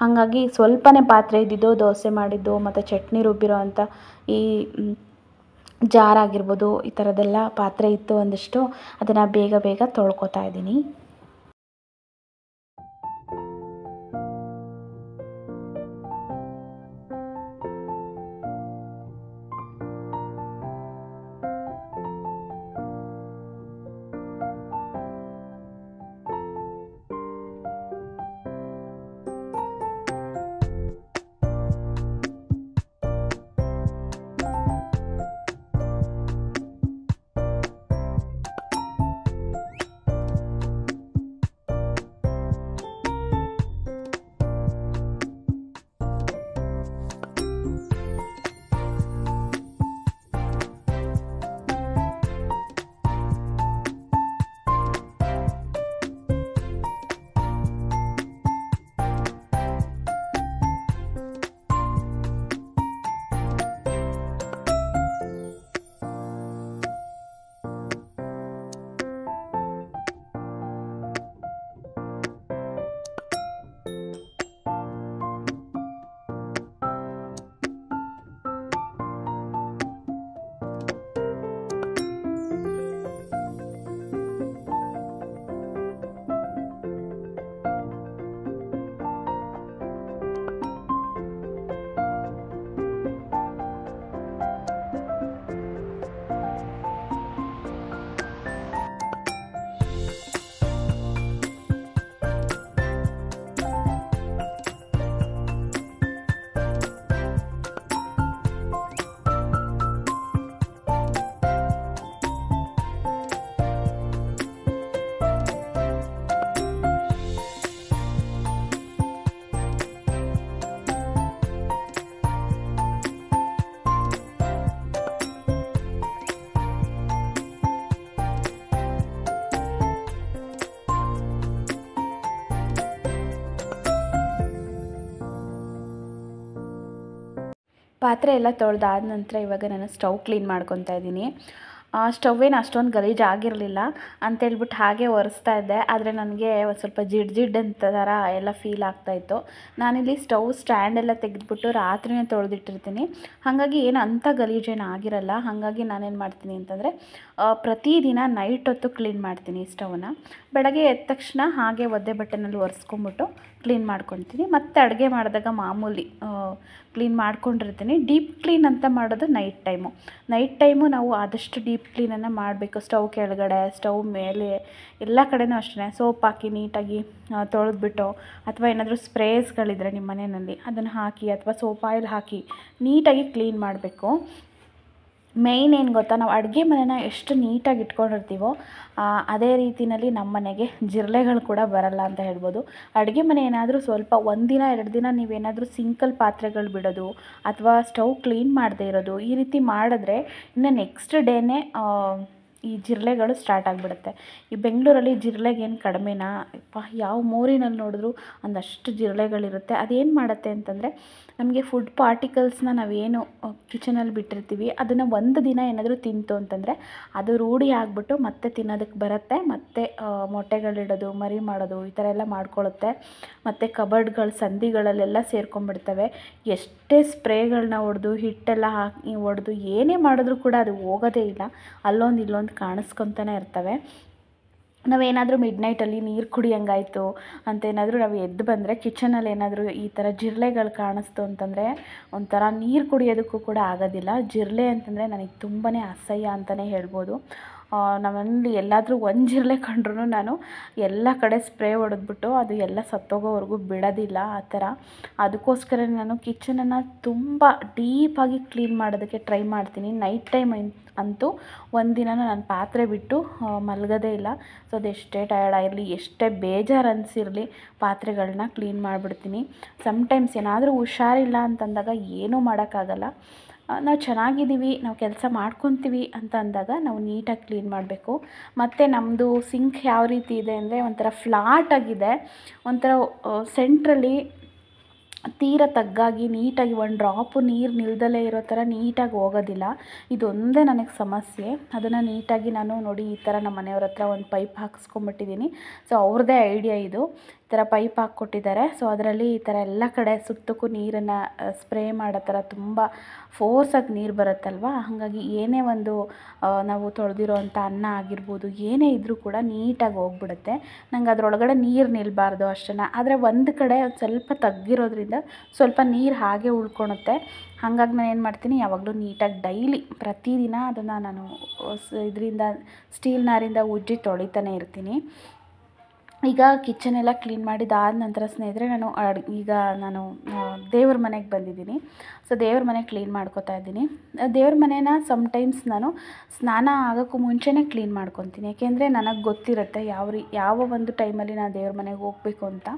ಹಾಗಾಗಿ ಸ್ವಲ್ಪನೇ ಪಾತ್ರೆ ಇದ್ದಿದ್ದು ದೋಸೆ ಮಾಡಿದ್ದು, ಮತ್ತು ಚಟ್ನಿ ರುಬ್ಬಿರೋ ಅಂಥ ಈ ಜಾರ್ ಆಗಿರ್ಬೋದು, ಈ ಥರದ್ದೆಲ್ಲ ಪಾತ್ರೆ ಇತ್ತು ಒಂದಿಷ್ಟು, ಅದನ್ನು ಬೇಗ ಬೇಗ ತೊಳ್ಕೊತಾ ಇದ್ದೀನಿ. ಪಾತ್ರೆ ಎಲ್ಲ ತೊಳೆದಾದ ನಂತರ ಇವಾಗ ನಾನು ಸ್ಟವ್ ಕ್ಲೀನ್ ಮಾಡ್ಕೊತಾ ಇದ್ದೀನಿ. ಸ್ಟವ್ ಏನು ಅಷ್ಟೊಂದು ಗಲೀಜು ಆಗಿರಲಿಲ್ಲ ಅಂತೇಳ್ಬಿಟ್ಟು ಹಾಗೆ ಒರೆಸ್ತಾ ಇದ್ದೆ. ಆದರೆ ನನಗೆ ಒಂದು ಸ್ವಲ್ಪ ಜಿಡ್ ಜಿಡ್ ಅಂತ ಥರ ಎಲ್ಲ ಫೀಲ್ ಆಗ್ತಾಯಿತ್ತು ನಾನಿಲ್ಲಿ ಸ್ಟವ್ ಸ್ಟ್ಯಾಂಡ್ ಎಲ್ಲ ತೆಗೆದುಬಿಟ್ಟು ರಾತ್ರಿನೇ ತೊಳೆದಿಟ್ಟಿರ್ತೀನಿ. ಹಾಗಾಗಿ ಏನು ಅಂಥ ಗಲೀಜೇನು ಆಗಿರಲ್ಲ. ಹಾಗಾಗಿ ನಾನೇನು ಮಾಡ್ತೀನಿ ಅಂತಂದರೆ ಪ್ರತಿದಿನ ನೈಟ್ ಹೊತ್ತು ಕ್ಲೀನ್ ಮಾಡ್ತೀನಿ ಸ್ಟವ್ನ ಬೆಳಗ್ಗೆ ಎದ್ದ ತಕ್ಷಣ ಹಾಗೆ ಒದ್ದೆ ಬಟ್ಟೆನಲ್ಲಿ ಒರೆಸ್ಕೊಂಬಿಟ್ಟು ಕ್ಲೀನ್ ಮಾಡ್ಕೊತೀನಿ. ಮತ್ತು ಅಡುಗೆ ಮಾಡಿದಾಗ ಮಾಮೂಲಿ ಕ್ಲೀನ್ ಮಾಡ್ಕೊಂಡಿರ್ತೀನಿ. ಡೀಪ್ ಕ್ಲೀನ್ ಅಂತ ಮಾಡೋದು ನೈಟ್ ಟೈಮು ನೈಟ್ ಟೈಮು ನಾವು ಆದಷ್ಟು ಡೀಪ್ ಕ್ಲೀನನ್ನು ಮಾಡಬೇಕು. ಸ್ಟವ್ ಕೆಳಗಡೆ ಸ್ಟವ್ ಮೇಲೆ, ಎಲ್ಲ ಕಡೆನೂ ಅಷ್ಟೇ ಸೋಪ್ ಹಾಕಿ ನೀಟಾಗಿ ತೊಳೆದ್ಬಿಟ್ಟು ಅಥವಾ ಏನಾದರೂ ಸ್ಪ್ರೇಸ್ಗಳಿದ್ರೆ ನಿಮ್ಮ ಮನೆಯಲ್ಲಿ ಅದನ್ನು ಹಾಕಿ ಅಥವಾ ಸೋಪ್ ಆಯಿಲ್ ಹಾಕಿ ನೀಟಾಗಿ ಕ್ಲೀನ್ ಮಾಡಬೇಕು. ಮೇಯ್ನ್ ಏನು ಗೊತ್ತಾ? ನಾವು ಅಡುಗೆ ಮನೆನ ಎಷ್ಟು ನೀಟಾಗಿ ಇಟ್ಕೊಂಡಿರ್ತೀವೋ ಅದೇ ರೀತಿಯಲ್ಲಿ ನಮ್ಮ ಮನೆಗೆ ಜಿರಳೆಗಳು ಕೂಡ ಬರಲ್ಲ ಅಂತ ಹೇಳ್ಬೋದು. ಅಡುಗೆ ಮನೆ ಏನಾದರೂ ಸ್ವಲ್ಪ ಒಂದಿನ ಎರಡು ದಿನ ನೀವೇನಾದರೂ ಸಿಂಕಲ್ ಪಾತ್ರೆಗಳು ಬಿಡೋದು ಅಥವಾ ಸ್ಟೌವ್ ಕ್ಲೀನ್ ಮಾಡದೇ ಇರೋದು ಈ ರೀತಿ ಮಾಡಿದ್ರೆ ಇನ್ನು ನೆಕ್ಸ್ಟ್ ಡೇನೇ ಈ ಜಿರಳೆಗಳು ಸ್ಟಾರ್ಟ್ ಆಗಿಬಿಡುತ್ತೆ. ಈ ಬೆಂಗಳೂರಲ್ಲಿ ಜಿರಳೆಗೇನು ಕಡಿಮೆನಾ? ಯಾವ ಮೋರಿನಲ್ಲಿ ನೋಡಿದ್ರು ಒಂದಷ್ಟು ಜಿರಳೆಗಳಿರುತ್ತೆ. ಅದೇನು ಮಾಡುತ್ತೆ ಅಂತಂದರೆ ನಮಗೆ ಫುಡ್ ಪಾರ್ಟಿಕಲ್ಸ್ನ ನಾವೇನು ಕಿಚನಲ್ಲಿ ಬಿಟ್ಟಿರ್ತೀವಿ, ಅದನ್ನು ಒಂದು ದಿನ ಏನಾದರೂ ತಿಂತು ಅಂತಂದರೆ ಅದು ರೂಢಿ ಆಗಿಬಿಟ್ಟು ಮತ್ತೆ ತಿನ್ನೋದಕ್ಕೆ ಬರುತ್ತೆ, ಮತ್ತೆ ಮೊಟ್ಟೆಗಳಿಡೋದು, ಮರಿ ಮಾಡೋದು, ಈ ಥರ ಎಲ್ಲ ಮಾಡ್ಕೊಳ್ಳುತ್ತೆ ಮತ್ತು ಕಬರ್ಡ್ಗಳು ಸಂದಿಗಳಲ್ಲೆಲ್ಲ ಸೇರ್ಕೊಂಡ್ಬಿಡ್ತವೆ. ಎಷ್ಟೇ ಸ್ಪ್ರೇಗಳನ್ನ ಹೊಡೆದು, ಹಿಟ್ಟೆಲ್ಲ ಹಾಕಿ ಹೊಡೆದು ಏನೇ ಮಾಡಿದ್ರೂ ಕೂಡ ಅದು ಹೋಗೋದೇ ಇಲ್ಲ, ಅಲ್ಲೊಂದು ಇಲ್ಲೊಂದು ಕಾಣಿಸ್ಕೊತಾನೆ ಇರ್ತವೆ. ನಾವೇನಾದರೂ ಮಿಡ್ ನೈಟಲ್ಲಿ ನೀರು ಕುಡಿಯೋಂಗಾಯ್ತು ಅಂತೇನಾದರೂ ನಾವು ಎದ್ದು ಬಂದರೆ ಕಿಚನಲ್ಲಿ ಏನಾದರೂ ಈ ಥರ ಜಿರಳೆಗಳು ಕಾಣಿಸ್ತು ಅಂತಂದರೆ ಒಂಥರ ನೀರು ಕುಡಿಯೋದಕ್ಕೂ ಕೂಡ ಆಗೋದಿಲ್ಲ. ಜಿರಳೆ ಅಂತಂದರೆ ನನಗೆ ತುಂಬಾ ಅಸಹ್ಯ ಅಂತಲೇ ಹೇಳ್ಬೋದು. ನಮ್ಮನೇಲಿ ಎಲ್ಲಾದರೂ ಒಂದು ಜಿರಳೆ ಕಂಡ್ರೂ ನಾನು ಎಲ್ಲ ಕಡೆ ಸ್ಪ್ರೇ ಹೊಡೆದ್ಬಿಟ್ಟು ಅದು ಎಲ್ಲ ಸತ್ತೋಗೋವರೆಗೂ ಬಿಡೋದಿಲ್ಲ ಆ ಥರ. ಅದಕ್ಕೋಸ್ಕರ ನಾನು ಕಿಚನನ್ನು ತುಂಬ ಡೀಪಾಗಿ ಕ್ಲೀನ್ ಮಾಡೋದಕ್ಕೆ ಟ್ರೈ ಮಾಡ್ತೀನಿ. ನೈಟ್ ಟೈಮ್ ಅಂತೂ ಒಂದಿನ ನಾನು ಪಾತ್ರೆ ಬಿಟ್ಟು ಮಲಗೋದೇ ಇಲ್ಲ. ಸೊ ಅದೆಷ್ಟೇ ಟಯರ್ಡ್ ಆಗಿರಲಿ, ಎಷ್ಟೇ ಬೇಜಾರು ಅನಿಸಿರಲಿ ಪಾತ್ರೆಗಳನ್ನ ಕ್ಲೀನ್ ಮಾಡಿಬಿಡ್ತೀನಿ. ಸಮ್ಟೈಮ್ಸ್ ಏನಾದರೂ ಹುಷಾರಿಲ್ಲ ಅಂತಂದಾಗ ಏನೂ ಮಾಡೋಕ್ಕಾಗಲ್ಲ. ನಾವು ಚೆನ್ನಾಗಿದ್ದೀವಿ, ನಾವು ಕೆಲಸ ಮಾಡ್ಕೊತೀವಿ ಅಂತ ಅಂದಾಗ ನಾವು ನೀಟಾಗಿ ಕ್ಲೀನ್ ಮಾಡಬೇಕು. ಮತ್ತು ನಮ್ಮದು ಸಿಂಕ್ ಯಾವ ರೀತಿ ಇದೆ ಅಂದರೆ ಒಂಥರ ಫ್ಲಾಟಾಗಿದೆ ಒಂಥರ ಸೆಂಟ್ರಲ್ಲಿ ತೀರ ತಗ್ಗಾಗಿ ನೀಟಾಗಿ ಒಂದು ಡ್ರಾಪು ನೀರು ನಿಲ್ದಲೇ ಇರೋ ಥರ ನೀಟಾಗಿ ಹೋಗೋದಿಲ್ಲ. ಇದೊಂದೇ ನನಗೆ ಸಮಸ್ಯೆ. ಅದನ್ನು ನೀಟಾಗಿ ನಾನು ನೋಡಿ ಈ ಥರ ನಮ್ಮ ಮನೆಯವ್ರ ಹತ್ರ ಒಂದು ಪೈಪ್ ಹಾಕಿಸ್ಕೊಂಬಿಟ್ಟಿದ್ದೀನಿ ಸೊ ಅವ್ರದ್ದೇ ಐಡಿಯಾ ಇದು. ಥರ ಪೈಪ್ ಹಾಕ್ಕೊಟ್ಟಿದ್ದಾರೆ. ಸೊ ಅದರಲ್ಲಿ ಈ ಥರ ಎಲ್ಲ ಕಡೆ ಸುತ್ತಕ್ಕೂ ನೀರನ್ನು ಸ್ಪ್ರೇ ಮಾಡೋ ಥರ ತುಂಬ ಫೋರ್ಸಾಗಿ ನೀರು ಬರುತ್ತಲ್ವಾ? ಹಾಗಾಗಿ ಏನೇ ಒಂದು ನಾವು ತೊಳೆದಿರೋ ಅಂಥ ಅನ್ನ ಆಗಿರ್ಬೋದು, ಏನೇ ಇದ್ದರೂ ಕೂಡ ನೀಟಾಗಿ ಹೋಗ್ಬಿಡುತ್ತೆ. ನಂಗೆ ಅದರೊಳಗಡೆ ನೀರು ನಿಲ್ಲಬಾರ್ದು ಅಷ್ಟೇ ಆದರೆ ಒಂದು ಕಡೆ ಸ್ವಲ್ಪ ತಗ್ಗಿರೋದ್ರಿಂದ ಸ್ವಲ್ಪ ನೀರು ಹಾಗೆ ಉಳ್ಕೊಳುತ್ತೆ ಹಾಗಾಗಿ ನಾನು ಏನು ಮಾಡ್ತೀನಿ, ಯಾವಾಗಲೂ ನೀಟಾಗಿ ಡೈಲಿ ಪ್ರತಿದಿನ ಅದನ್ನು ನಾನು ಇದರಿಂದ, ಸ್ಟೀಲ್ ನಾರಿಂದ ಉಜ್ಜಿ ತೊಳಿತಾನೆ ಇರ್ತೀನಿ. ಈಗ ಕಿಚನ್ ಎಲ್ಲ ಕ್ಲೀನ್ ಮಾಡಿದಾದ ನಂತರ ಸ್ನೇಹಿತರೆ, ನಾನು ಈಗ ನಾನು ದೇವ್ರ ಮನೆಗೆ ಬಂದಿದ್ದೀನಿ. ಸೊ ದೇವ್ರ ಮನೆ ಕ್ಲೀನ್ ಮಾಡ್ಕೊತಾ ಇದ್ದೀನಿ. ದೇವ್ರ ಮನೇನ ಸಮ್ಟೈಮ್ಸ್ ನಾನು ಸ್ನಾನ ಆಗೋಕ್ಕೂ ಮುಂಚೆನೇ ಕ್ಲೀನ್ ಮಾಡ್ಕೊತೀನಿ. ಯಾಕೆಂದರೆ ನನಗೆ ಗೊತ್ತಿರುತ್ತೆ ಯಾವ ರೀ, ಯಾವ ಒಂದು ಟೈಮಲ್ಲಿ ನಾನು ದೇವ್ರ ಮನೆಗೆ ಹೋಗಬೇಕು ಅಂತ.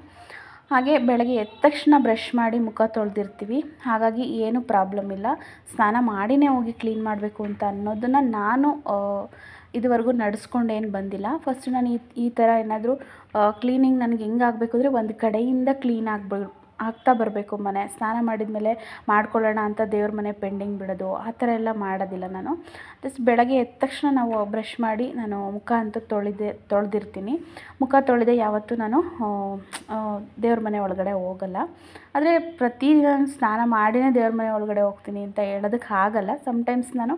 ಹಾಗೆ ಬೆಳಗ್ಗೆ ಎದ್ದ ತಕ್ಷಣ ಬ್ರಷ್ ಮಾಡಿ ಮುಖ ತೊಳೆದಿರ್ತೀವಿ. ಹಾಗಾಗಿ ಏನೂ ಪ್ರಾಬ್ಲಮ್ ಇಲ್ಲ. ಸ್ನಾನ ಮಾಡಿನೇ ಹೋಗಿ ಕ್ಲೀನ್ ಮಾಡಬೇಕು ಅಂತ ಅನ್ನೋದನ್ನು ನಾನು ಇದುವರೆಗೂ ನಡೆಸ್ಕೊಂಡೇನು ಬಂದಿಲ್ಲ. ಫಸ್ಟ್ ನಾನು ಈ ಈ ಥರ ಏನಾದರೂ ಕ್ಲೀನಿಂಗ್ ನನಗೆ ಹೆಂಗಾಗಬೇಕು ಅಂದರೆ ಒಂದು ಕಡೆಯಿಂದ ಕ್ಲೀನ್ ಆಗ್ಬಿ ಆಗ್ತಾ ಬರಬೇಕು ಮನೆ, ಸ್ನಾನ ಮಾಡಿದ ಮೇಲೆ ಮಾಡ್ಕೊಳ್ಳೋಣ ಅಂತ ದೇವ್ರ ಮನೆ ಪೆಂಡಿಂಗ್ ಬಿಡೋದು, ಆ ಥರ ಎಲ್ಲ ಮಾಡೋದಿಲ್ಲ ನಾನು. ಜಸ್ಟ್ ಬೆಳಗ್ಗೆ ಎದ್ದ ತಕ್ಷಣ ನಾವು ಬ್ರಷ್ ಮಾಡಿ ನಾನು ಮುಖ ಅಂತ ತೊಳೆದೆ, ತೊಳೆದಿರ್ತೀನಿ. ಮುಖ ತೊಳೆದೆ ಯಾವತ್ತೂ ನಾನು ದೇವ್ರ ಮನೆ ಒಳಗಡೆ ಹೋಗಲ್ಲ. ಆದರೆ ಪ್ರತಿದಿನ ಸ್ನಾನ ಮಾಡಿನೇ ದೇವ್ರ ಮನೆ ಒಳಗಡೆ ಹೋಗ್ತೀನಿ ಅಂತ ಹೇಳೋದಕ್ಕೆ ಆಗಲ್ಲ. ಸಮ್ಟೈಮ್ಸ್ ನಾನು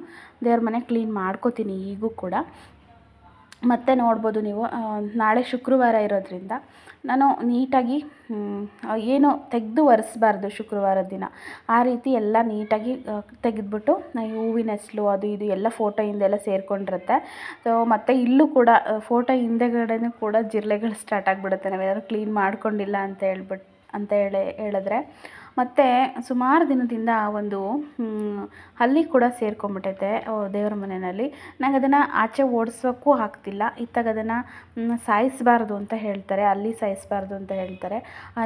ದೇವ್ರ ಮನೆ ಕ್ಲೀನ್ ಮಾಡ್ಕೋತೀನಿ ಈಗೂ ಕೂಡ. ಮತ್ತು ನೋಡ್ಬೋದು ನೀವು ನಾಳೆ ಶುಕ್ರವಾರ ಇರೋದ್ರಿಂದ. ನಾನು ನೀಟಾಗಿ ಏನು ತೆಗೆದು ಒರೆಸ್ಬಾರ್ದು ಶುಕ್ರವಾರದ ದಿನ. ಆ ರೀತಿ ಎಲ್ಲ ನೀಟಾಗಿ ತೆಗೆದ್ಬಿಟ್ಟು ಹೂವಿನ ಹೆಸ್ಲು, ಅದು ಇದು ಎಲ್ಲ ಫೋಟೋ ಹಿಂದೆಲ್ಲ ಸೇರಿಕೊಂಡಿರುತ್ತೆ. ಸೊ ಮತ್ತು ಇಲ್ಲೂ ಕೂಡ ಫೋಟೋ ಹಿಂದೆಗಡೆನೂ ಕೂಡ ಜಿರಳೆಗಳು ಸ್ಟಾರ್ಟ್ ಆಗಿಬಿಡುತ್ತೆ. ನಾವೇನಾದ್ರು ಕ್ಲೀನ್ ಮಾಡ್ಕೊಂಡಿಲ್ಲ ಅಂತ ಹೇಳ್ಬಿಟ್ಟು ಅಂತ ಹೇಳಿ, ಹೇಳಿದ್ರೆ ಮತ್ತು ಸುಮಾರು ದಿನದಿಂದ ಒಂದು ಹಲ್ಲಿ ಕೂಡ ಸೇರ್ಕೊಂಡ್ಬಿಟ್ಟೈತೆ ದೇವ್ರ ಮನೆಯಲ್ಲಿ. ನಂಗೆ ಅದನ್ನು ಆಚೆ ಓಡಿಸೋಕ್ಕೂ ಆಗ್ತಿಲ್ಲ. ಇತ್ತಾಗ ಅದನ್ನು ಸಾಯಿಸಬಾರ್ದು ಅಂತ ಹೇಳ್ತಾರೆ, ಅಲ್ಲಿ ಸಾಯಿಸಬಾರ್ದು ಅಂತ ಹೇಳ್ತಾರೆ.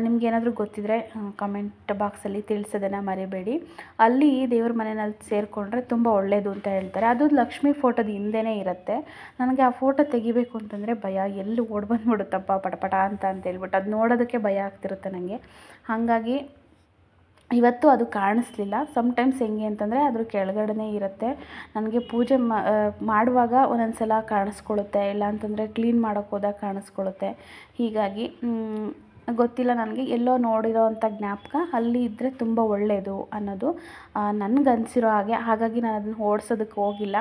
ನಿಮ್ಗೇನಾದರೂ ಗೊತ್ತಿದ್ದರೆ ಕಮೆಂಟ್ ಬಾಕ್ಸಲ್ಲಿ ತಿಳಿಸೋದನ್ನು ಮರಿಬೇಡಿ. ಅಲ್ಲಿ ದೇವ್ರ ಮನೆಯಲ್ಲಿ ಸೇರಿಕೊಂಡ್ರೆ ತುಂಬ ಒಳ್ಳೆಯದು ಅಂತ ಹೇಳ್ತಾರೆ. ಅದು ಲಕ್ಷ್ಮೀ ಫೋಟೋದ ಹಿಂದೆನೇ ಇರುತ್ತೆ. ನನಗೆ ಆ ಫೋಟೋ ತೆಗಿಬೇಕು ಅಂತಂದರೆ ಭಯ. ಎಲ್ಲಿ ಓಡಿ ಬಂದ್ಬಿಡುತ್ತಪ್ಪ, ಪಟಪಟ ಅಂತ ಅಂತ ಹೇಳ್ಬಿಟ್ಟು. ಅದು ನೋಡೋದಕ್ಕೆ ಭಯ ಆಗ್ತಿರುತ್ತೆ ನನಗೆ ಹಾಗಾಗಿ ಇವತ್ತು ಅದು ಕಾಣಿಸ್ಲಿಲ್ಲ. ಸಮ್ಟೈಮ್ಸ್ ಹೆಂಗೆ ಅಂತಂದರೆ ಅದ್ರ ಕೆಳಗಡೆನೇ ಇರುತ್ತೆ. ನನಗೆ ಪೂಜೆ ಮಾಡುವಾಗ ಒಂದೊಂದು ಸಲ ಕಾಣಿಸ್ಕೊಳ್ಳುತ್ತೆ. ಇಲ್ಲ ಅಂತಂದರೆ ಕ್ಲೀನ್ ಮಾಡೋಕ್ಕೆ ಹೋದಾಗ ಕಾಣಿಸ್ಕೊಳ್ಳುತ್ತೆ. ಹೀಗಾಗಿ ಗೊತ್ತಿಲ್ಲ ನನಗೆ. ಎಲ್ಲೋ ನೋಡಿರೋ ಅಂಥ ಜ್ಞಾಪಕ ಅಲ್ಲಿ ಇದ್ದರೆ ತುಂಬ ಒಳ್ಳೆಯದು ಅನ್ನೋದು ನನಗೆ ಅನಿಸಿರೋ ಹಾಗೆ. ಹಾಗಾಗಿ ನಾನು ಅದನ್ನು ಓಡಿಸೋದಕ್ಕೆ ಹೋಗಿಲ್ಲ.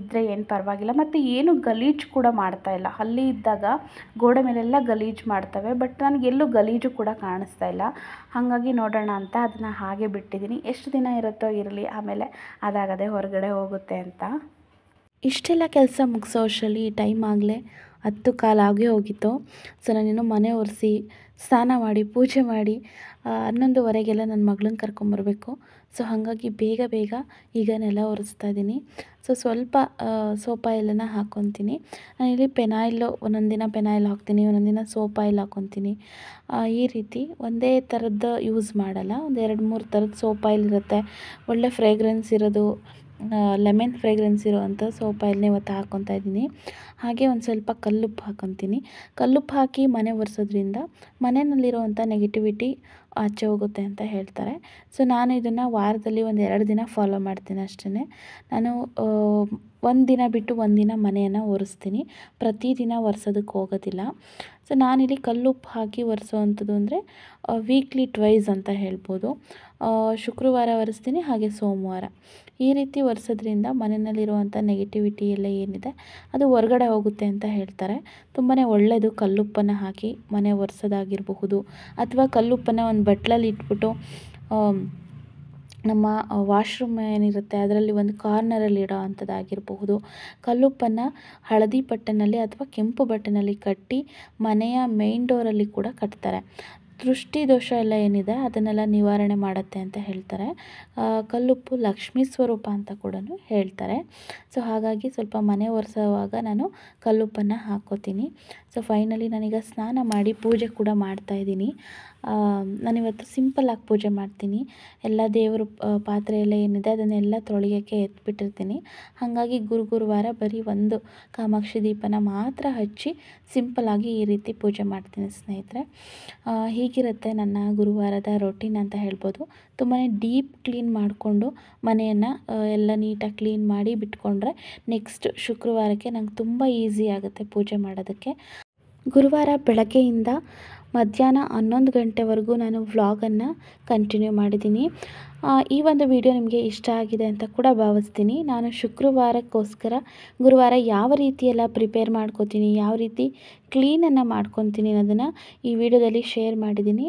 ಇದ್ದರೆ ಏನು ಪರವಾಗಿಲ್ಲ. ಮತ್ತು ಏನು ಗಲೀಜು ಕೂಡ ಮಾಡ್ತಾ ಇಲ್ಲ. ಅಲ್ಲಿ ಇದ್ದಾಗ ಗೋಡೆ ಮೇಲೆಲ್ಲ ಗಲೀಜು ಮಾಡ್ತವೆ, ಬಟ್ ನನಗೆ ಎಲ್ಲೂ ಗಲೀಜು ಕೂಡ ಕಾಣಿಸ್ತಾ ಇಲ್ಲ. ಹಾಗಾಗಿ ನೋಡೋಣ ಅಂತ ಅದನ್ನು ಹಾಗೆ ಬಿಟ್ಟಿದ್ದೀನಿ. ಎಷ್ಟು ದಿನ ಇರುತ್ತೋ ಇರಲಿ, ಆಮೇಲೆ ಅದಾಗದೆ ಹೊರಗಡೆ ಹೋಗುತ್ತೆ ಅಂತ. ಇಷ್ಟೆಲ್ಲ ಕೆಲಸ ಮುಗಿಸೋ ಅಷ್ಟರಲ್ಲಿ ಟೈಮ್ ಆಗಲೇ ಹತ್ತು ಕಾಲಾಗೇ ಹೋಗಿತ್ತು. ಸೊ ನಾನೇನು ಮನೆ ಒರೆಸಿ, ಸ್ನಾನ ಮಾಡಿ, ಪೂಜೆ ಮಾಡಿ ಹನ್ನೊಂದುವರೆಗೆಲ್ಲ ನನ್ನ ಮಗಳನ್ನ ಕರ್ಕೊಂಬರಬೇಕು. ಸೊ ಹಾಗಾಗಿ ಬೇಗ ಬೇಗ ಈಗ ನೆಲ ಒರೆಸ್ತಾ ಇದ್ದೀನಿ ಸೊ ಸ್ವಲ್ಪ ಸೋಪ್ ಆಯಿಲನ್ನು ಹಾಕ್ಕೊತೀನಿ ನಾನಿಲ್ಲಿ ಪೆನಾಯಿಲು ಒಂದೊಂದು ದಿನ ಪೆನಾಯಿಲ್ ಹಾಕ್ತೀನಿ ಒಂದೊಂದು ದಿನ ಸೋಪ್ ಆಯಿಲ್ ಹಾಕ್ಕೊತೀನಿ ಈ ರೀತಿ ಒಂದೇ ಥರದ್ದು ಯೂಸ್ ಮಾಡಲ್ಲ. ಒಂದು ಎರಡು ಮೂರು ಥರದ ಸೋಪ್ ಆಯಿಲ್ ಇರುತ್ತೆ ಒಳ್ಳೆ ಫ್ರೇಗ್ರೆನ್ಸ್ ಇರೋದು. ಲೆಮನ್ ಫ್ರೇಗ್ರೆನ್ಸ್ ಇರುವಂಥ ಸೋಪ್ ಆಯಿಲ್ನ ಇವತ್ತು ಹಾಕ್ಕೊತಾ ಇದ್ದೀನಿ. ಹಾಗೆ ಒಂದು ಸ್ವಲ್ಪ ಕಲ್ಲುಪ್ಪು ಹಾಕ್ಕೊತೀನಿ ಕಲ್ಲುಪ್ಪು ಹಾಕಿ ಮನೆ ಒರೆಸೋದ್ರಿಂದ ಮನೆಯಲ್ಲಿರುವಂಥ ನೆಗೆಟಿವಿಟಿ ಆಚೆ ಹೋಗುತ್ತೆ ಅಂತ ಹೇಳ್ತಾರೆ. ಸೊ ನಾನು ಇದನ್ನು ವಾರದಲ್ಲಿ ಒಂದು ಎರಡು ದಿನ ಫಾಲೋ ಮಾಡ್ತೀನಿ ಅಷ್ಟೇ ನಾನು ಒಂದು ದಿನ ಬಿಟ್ಟು ಒಂದಿನ ದಿನ ಮನೆಯನ್ನು ಒರೆಸ್ತೀನಿ. ಪ್ರತಿದಿನ ಒರೆಸೋದಕ್ಕೆ ಹೋಗೋದಿಲ್ಲ. ಸೊ ನಾನಿಲ್ಲಿ ಕಲ್ಲುಪ್ಪು ಹಾಕಿ ಒರೆಸೋವಂಥದ್ದು ಅಂದರೆ ವೀಕ್ಲಿ ಟ್ವೈಸ್ ಅಂತ ಹೇಳ್ಬೋದು. ಶುಕ್ರವಾರ ಒರೆಸ್ತೀನಿ, ಹಾಗೆ ಸೋಮವಾರ. ಈ ರೀತಿ ಒರೆಸೋದ್ರಿಂದ ಮನೆಯಲ್ಲಿರುವಂಥ ನೆಗೆಟಿವಿಟಿ ಎಲ್ಲ ಏನಿದೆ, ಅದು ಹೊರಗಡೆ ಹೋಗುತ್ತೆ ಅಂತ ಹೇಳ್ತಾರೆ. ತುಂಬಾ ಒಳ್ಳೆಯದು ಕಲ್ಲುಪ್ಪನ್ನು ಹಾಕಿ ಮನೆ ಒರೆಸೋದಾಗಿರಬಹುದು. ಅಥವಾ ಕಲ್ಲುಪ್ಪನ್ನು ಒಂದು ಬಟ್ಲಲ್ಲಿ ಇಟ್ಬಿಟ್ಟು ನಮ್ಮ ವಾಶ್ರೂಮ್ ಏನಿರುತ್ತೆ ಅದರಲ್ಲಿ ಒಂದು ಕಾರ್ನರಲ್ಲಿ ಇಡೋ ಅಂಥದ್ದಾಗಿರಬಹುದು. ಕಲ್ಲುಪ್ಪನ್ನು ಹಳದಿ ಬಟ್ಟೆನಲ್ಲಿ ಅಥವಾ ಕೆಂಪು ಬಟ್ಟೆನಲ್ಲಿ ಕಟ್ಟಿ ಮನೆಯ ಮೇಯ್ನ್ ಡೋರಲ್ಲಿ ಕೂಡ ಕಟ್ತಾರೆ. ದೃಷ್ಟಿ ದೋಷ ಎಲ್ಲ ಏನಿದೆ ಅದನ್ನೆಲ್ಲ ನಿವಾರಣೆ ಮಾಡುತ್ತೆ ಅಂತ ಹೇಳ್ತಾರೆ. ಕಲ್ಲುಪ್ಪು ಲಕ್ಷ್ಮೀ ಸ್ವರೂಪ ಅಂತ ಕೂಡ ಹೇಳ್ತಾರೆ. ಸೊ ಹಾಗಾಗಿ ಸ್ವಲ್ಪ ಮನೆ ಒರೆಸುವಾಗ ನಾನು ಕಲ್ಲುಪ್ಪನ್ನು ಹಾಕೋತೀನಿ. ಸೊ ಫೈನಲಿ ನಾನೀಗ ಸ್ನಾನ ಮಾಡಿ ಪೂಜೆ ಕೂಡ ಮಾಡ್ತಾ ಇದ್ದೀನಿ. ನಾನಿವತ್ತು ಸಿಂಪಲ್ಲಾಗಿ ಪೂಜೆ ಮಾಡ್ತೀನಿ. ಎಲ್ಲ ದೇವರು ಪಾತ್ರೆ ಎಲ್ಲ ಏನಿದೆ ಅದನ್ನೆಲ್ಲ ತೊಳೆಯೋಕ್ಕೆ ಎತ್ಬಿಟ್ಟಿರ್ತೀನಿ. ಹಾಗಾಗಿ ಗುರು ಗುರುವಾರ ಬರೀ ಒಂದು ಕಾಮಾಕ್ಷಿ ದೀಪನ ಮಾತ್ರ ಹಚ್ಚಿ ಸಿಂಪಲ್ಲಾಗಿ ಈ ರೀತಿ ಪೂಜೆ ಮಾಡ್ತೀನಿ ಸ್ನೇಹಿತರೆ. ಆ, ಹೀಗಿರುತ್ತೆ ನನ್ನ ಗುರುವಾರದ ರೊಟೀನ್ ಅಂತ ಹೇಳ್ಬೋದು. ತುಂಬಾ ಡೀಪ್ ಕ್ಲೀನ್ ಮಾಡಿಕೊಂಡು ಮನೆಯನ್ನು ಎಲ್ಲ ನೀಟಾಗಿ ಕ್ಲೀನ್ ಮಾಡಿ ಬಿಟ್ಕೊಂಡ್ರೆ ನೆಕ್ಸ್ಟ್ ಶುಕ್ರವಾರಕ್ಕೆ ನಂಗೆ ತುಂಬ ಈಸಿ ಆಗುತ್ತೆ ಪೂಜೆ ಮಾಡೋದಕ್ಕೆ. ಗುರುವಾರ ಬೆಳಗ್ಗೆಯಿಂದ ಮಧ್ಯಾಹ್ನ ಹನ್ನೊಂದು ಗಂಟೆವರೆಗೂ ನಾನು ವ್ಲಾಗನ್ನು ಕಂಟಿನ್ಯೂ ಮಾಡಿದ್ದೀನಿ. ಈ ಒಂದು ವಿಡಿಯೋ ನಿಮಗೆ ಇಷ್ಟ ಆಗಿದೆ ಅಂತ ಕೂಡ ಭಾವಿಸ್ತೀನಿ. ನಾನು ಶುಕ್ರವಾರಕ್ಕೋಸ್ಕರ ಗುರುವಾರ ಯಾವ ರೀತಿ ಎಲ್ಲ ಪ್ರಿಪೇರ್ ಮಾಡ್ಕೋತೀನಿ, ಯಾವ ರೀತಿ ಕ್ಲೀನನ್ನು ಮಾಡ್ಕೊತೀನಿ ಅನ್ನೋದನ್ನು ಈ ವಿಡಿಯೋದಲ್ಲಿ ಶೇರ್ ಮಾಡಿದ್ದೀನಿ.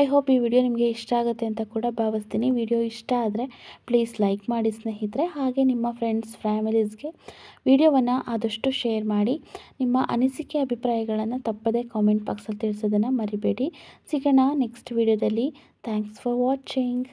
ಐ ಹೋಪ್ ಈ ವಿಡಿಯೋ ನಿಮಗೆ ಇಷ್ಟ ಆಗುತ್ತೆ ಅಂತ ಕೂಡ ಭಾವಿಸ್ತೀನಿ. ವಿಡಿಯೋ ಇಷ್ಟ ಆದರೆ ಪ್ಲೀಸ್ ಲೈಕ್ ಮಾಡಿ ಸ್ನೇಹಿತರೆ. ಹಾಗೆ ನಿಮ್ಮ ಫ್ರೆಂಡ್ಸ್, ಫ್ಯಾಮಿಲೀಸ್ಗೆ ವಿಡಿಯೋವನ್ನು ಆದಷ್ಟು ಶೇರ್ ಮಾಡಿ. ನಿಮ್ಮ ಅನಿಸಿಕೆ ಅಭಿಪ್ರಾಯಗಳನ್ನು ತಪ್ಪದೇ ಕಾಮೆಂಟ್ ಬಾಕ್ಸಲ್ಲಿ ತಿಳಿಸೋದನ್ನು ಮರಿಬೇಡಿ. ಸಿಗೋಣ ನೆಕ್ಸ್ಟ್ ವಿಡಿಯೋದಲ್ಲಿ. Thanks for watching.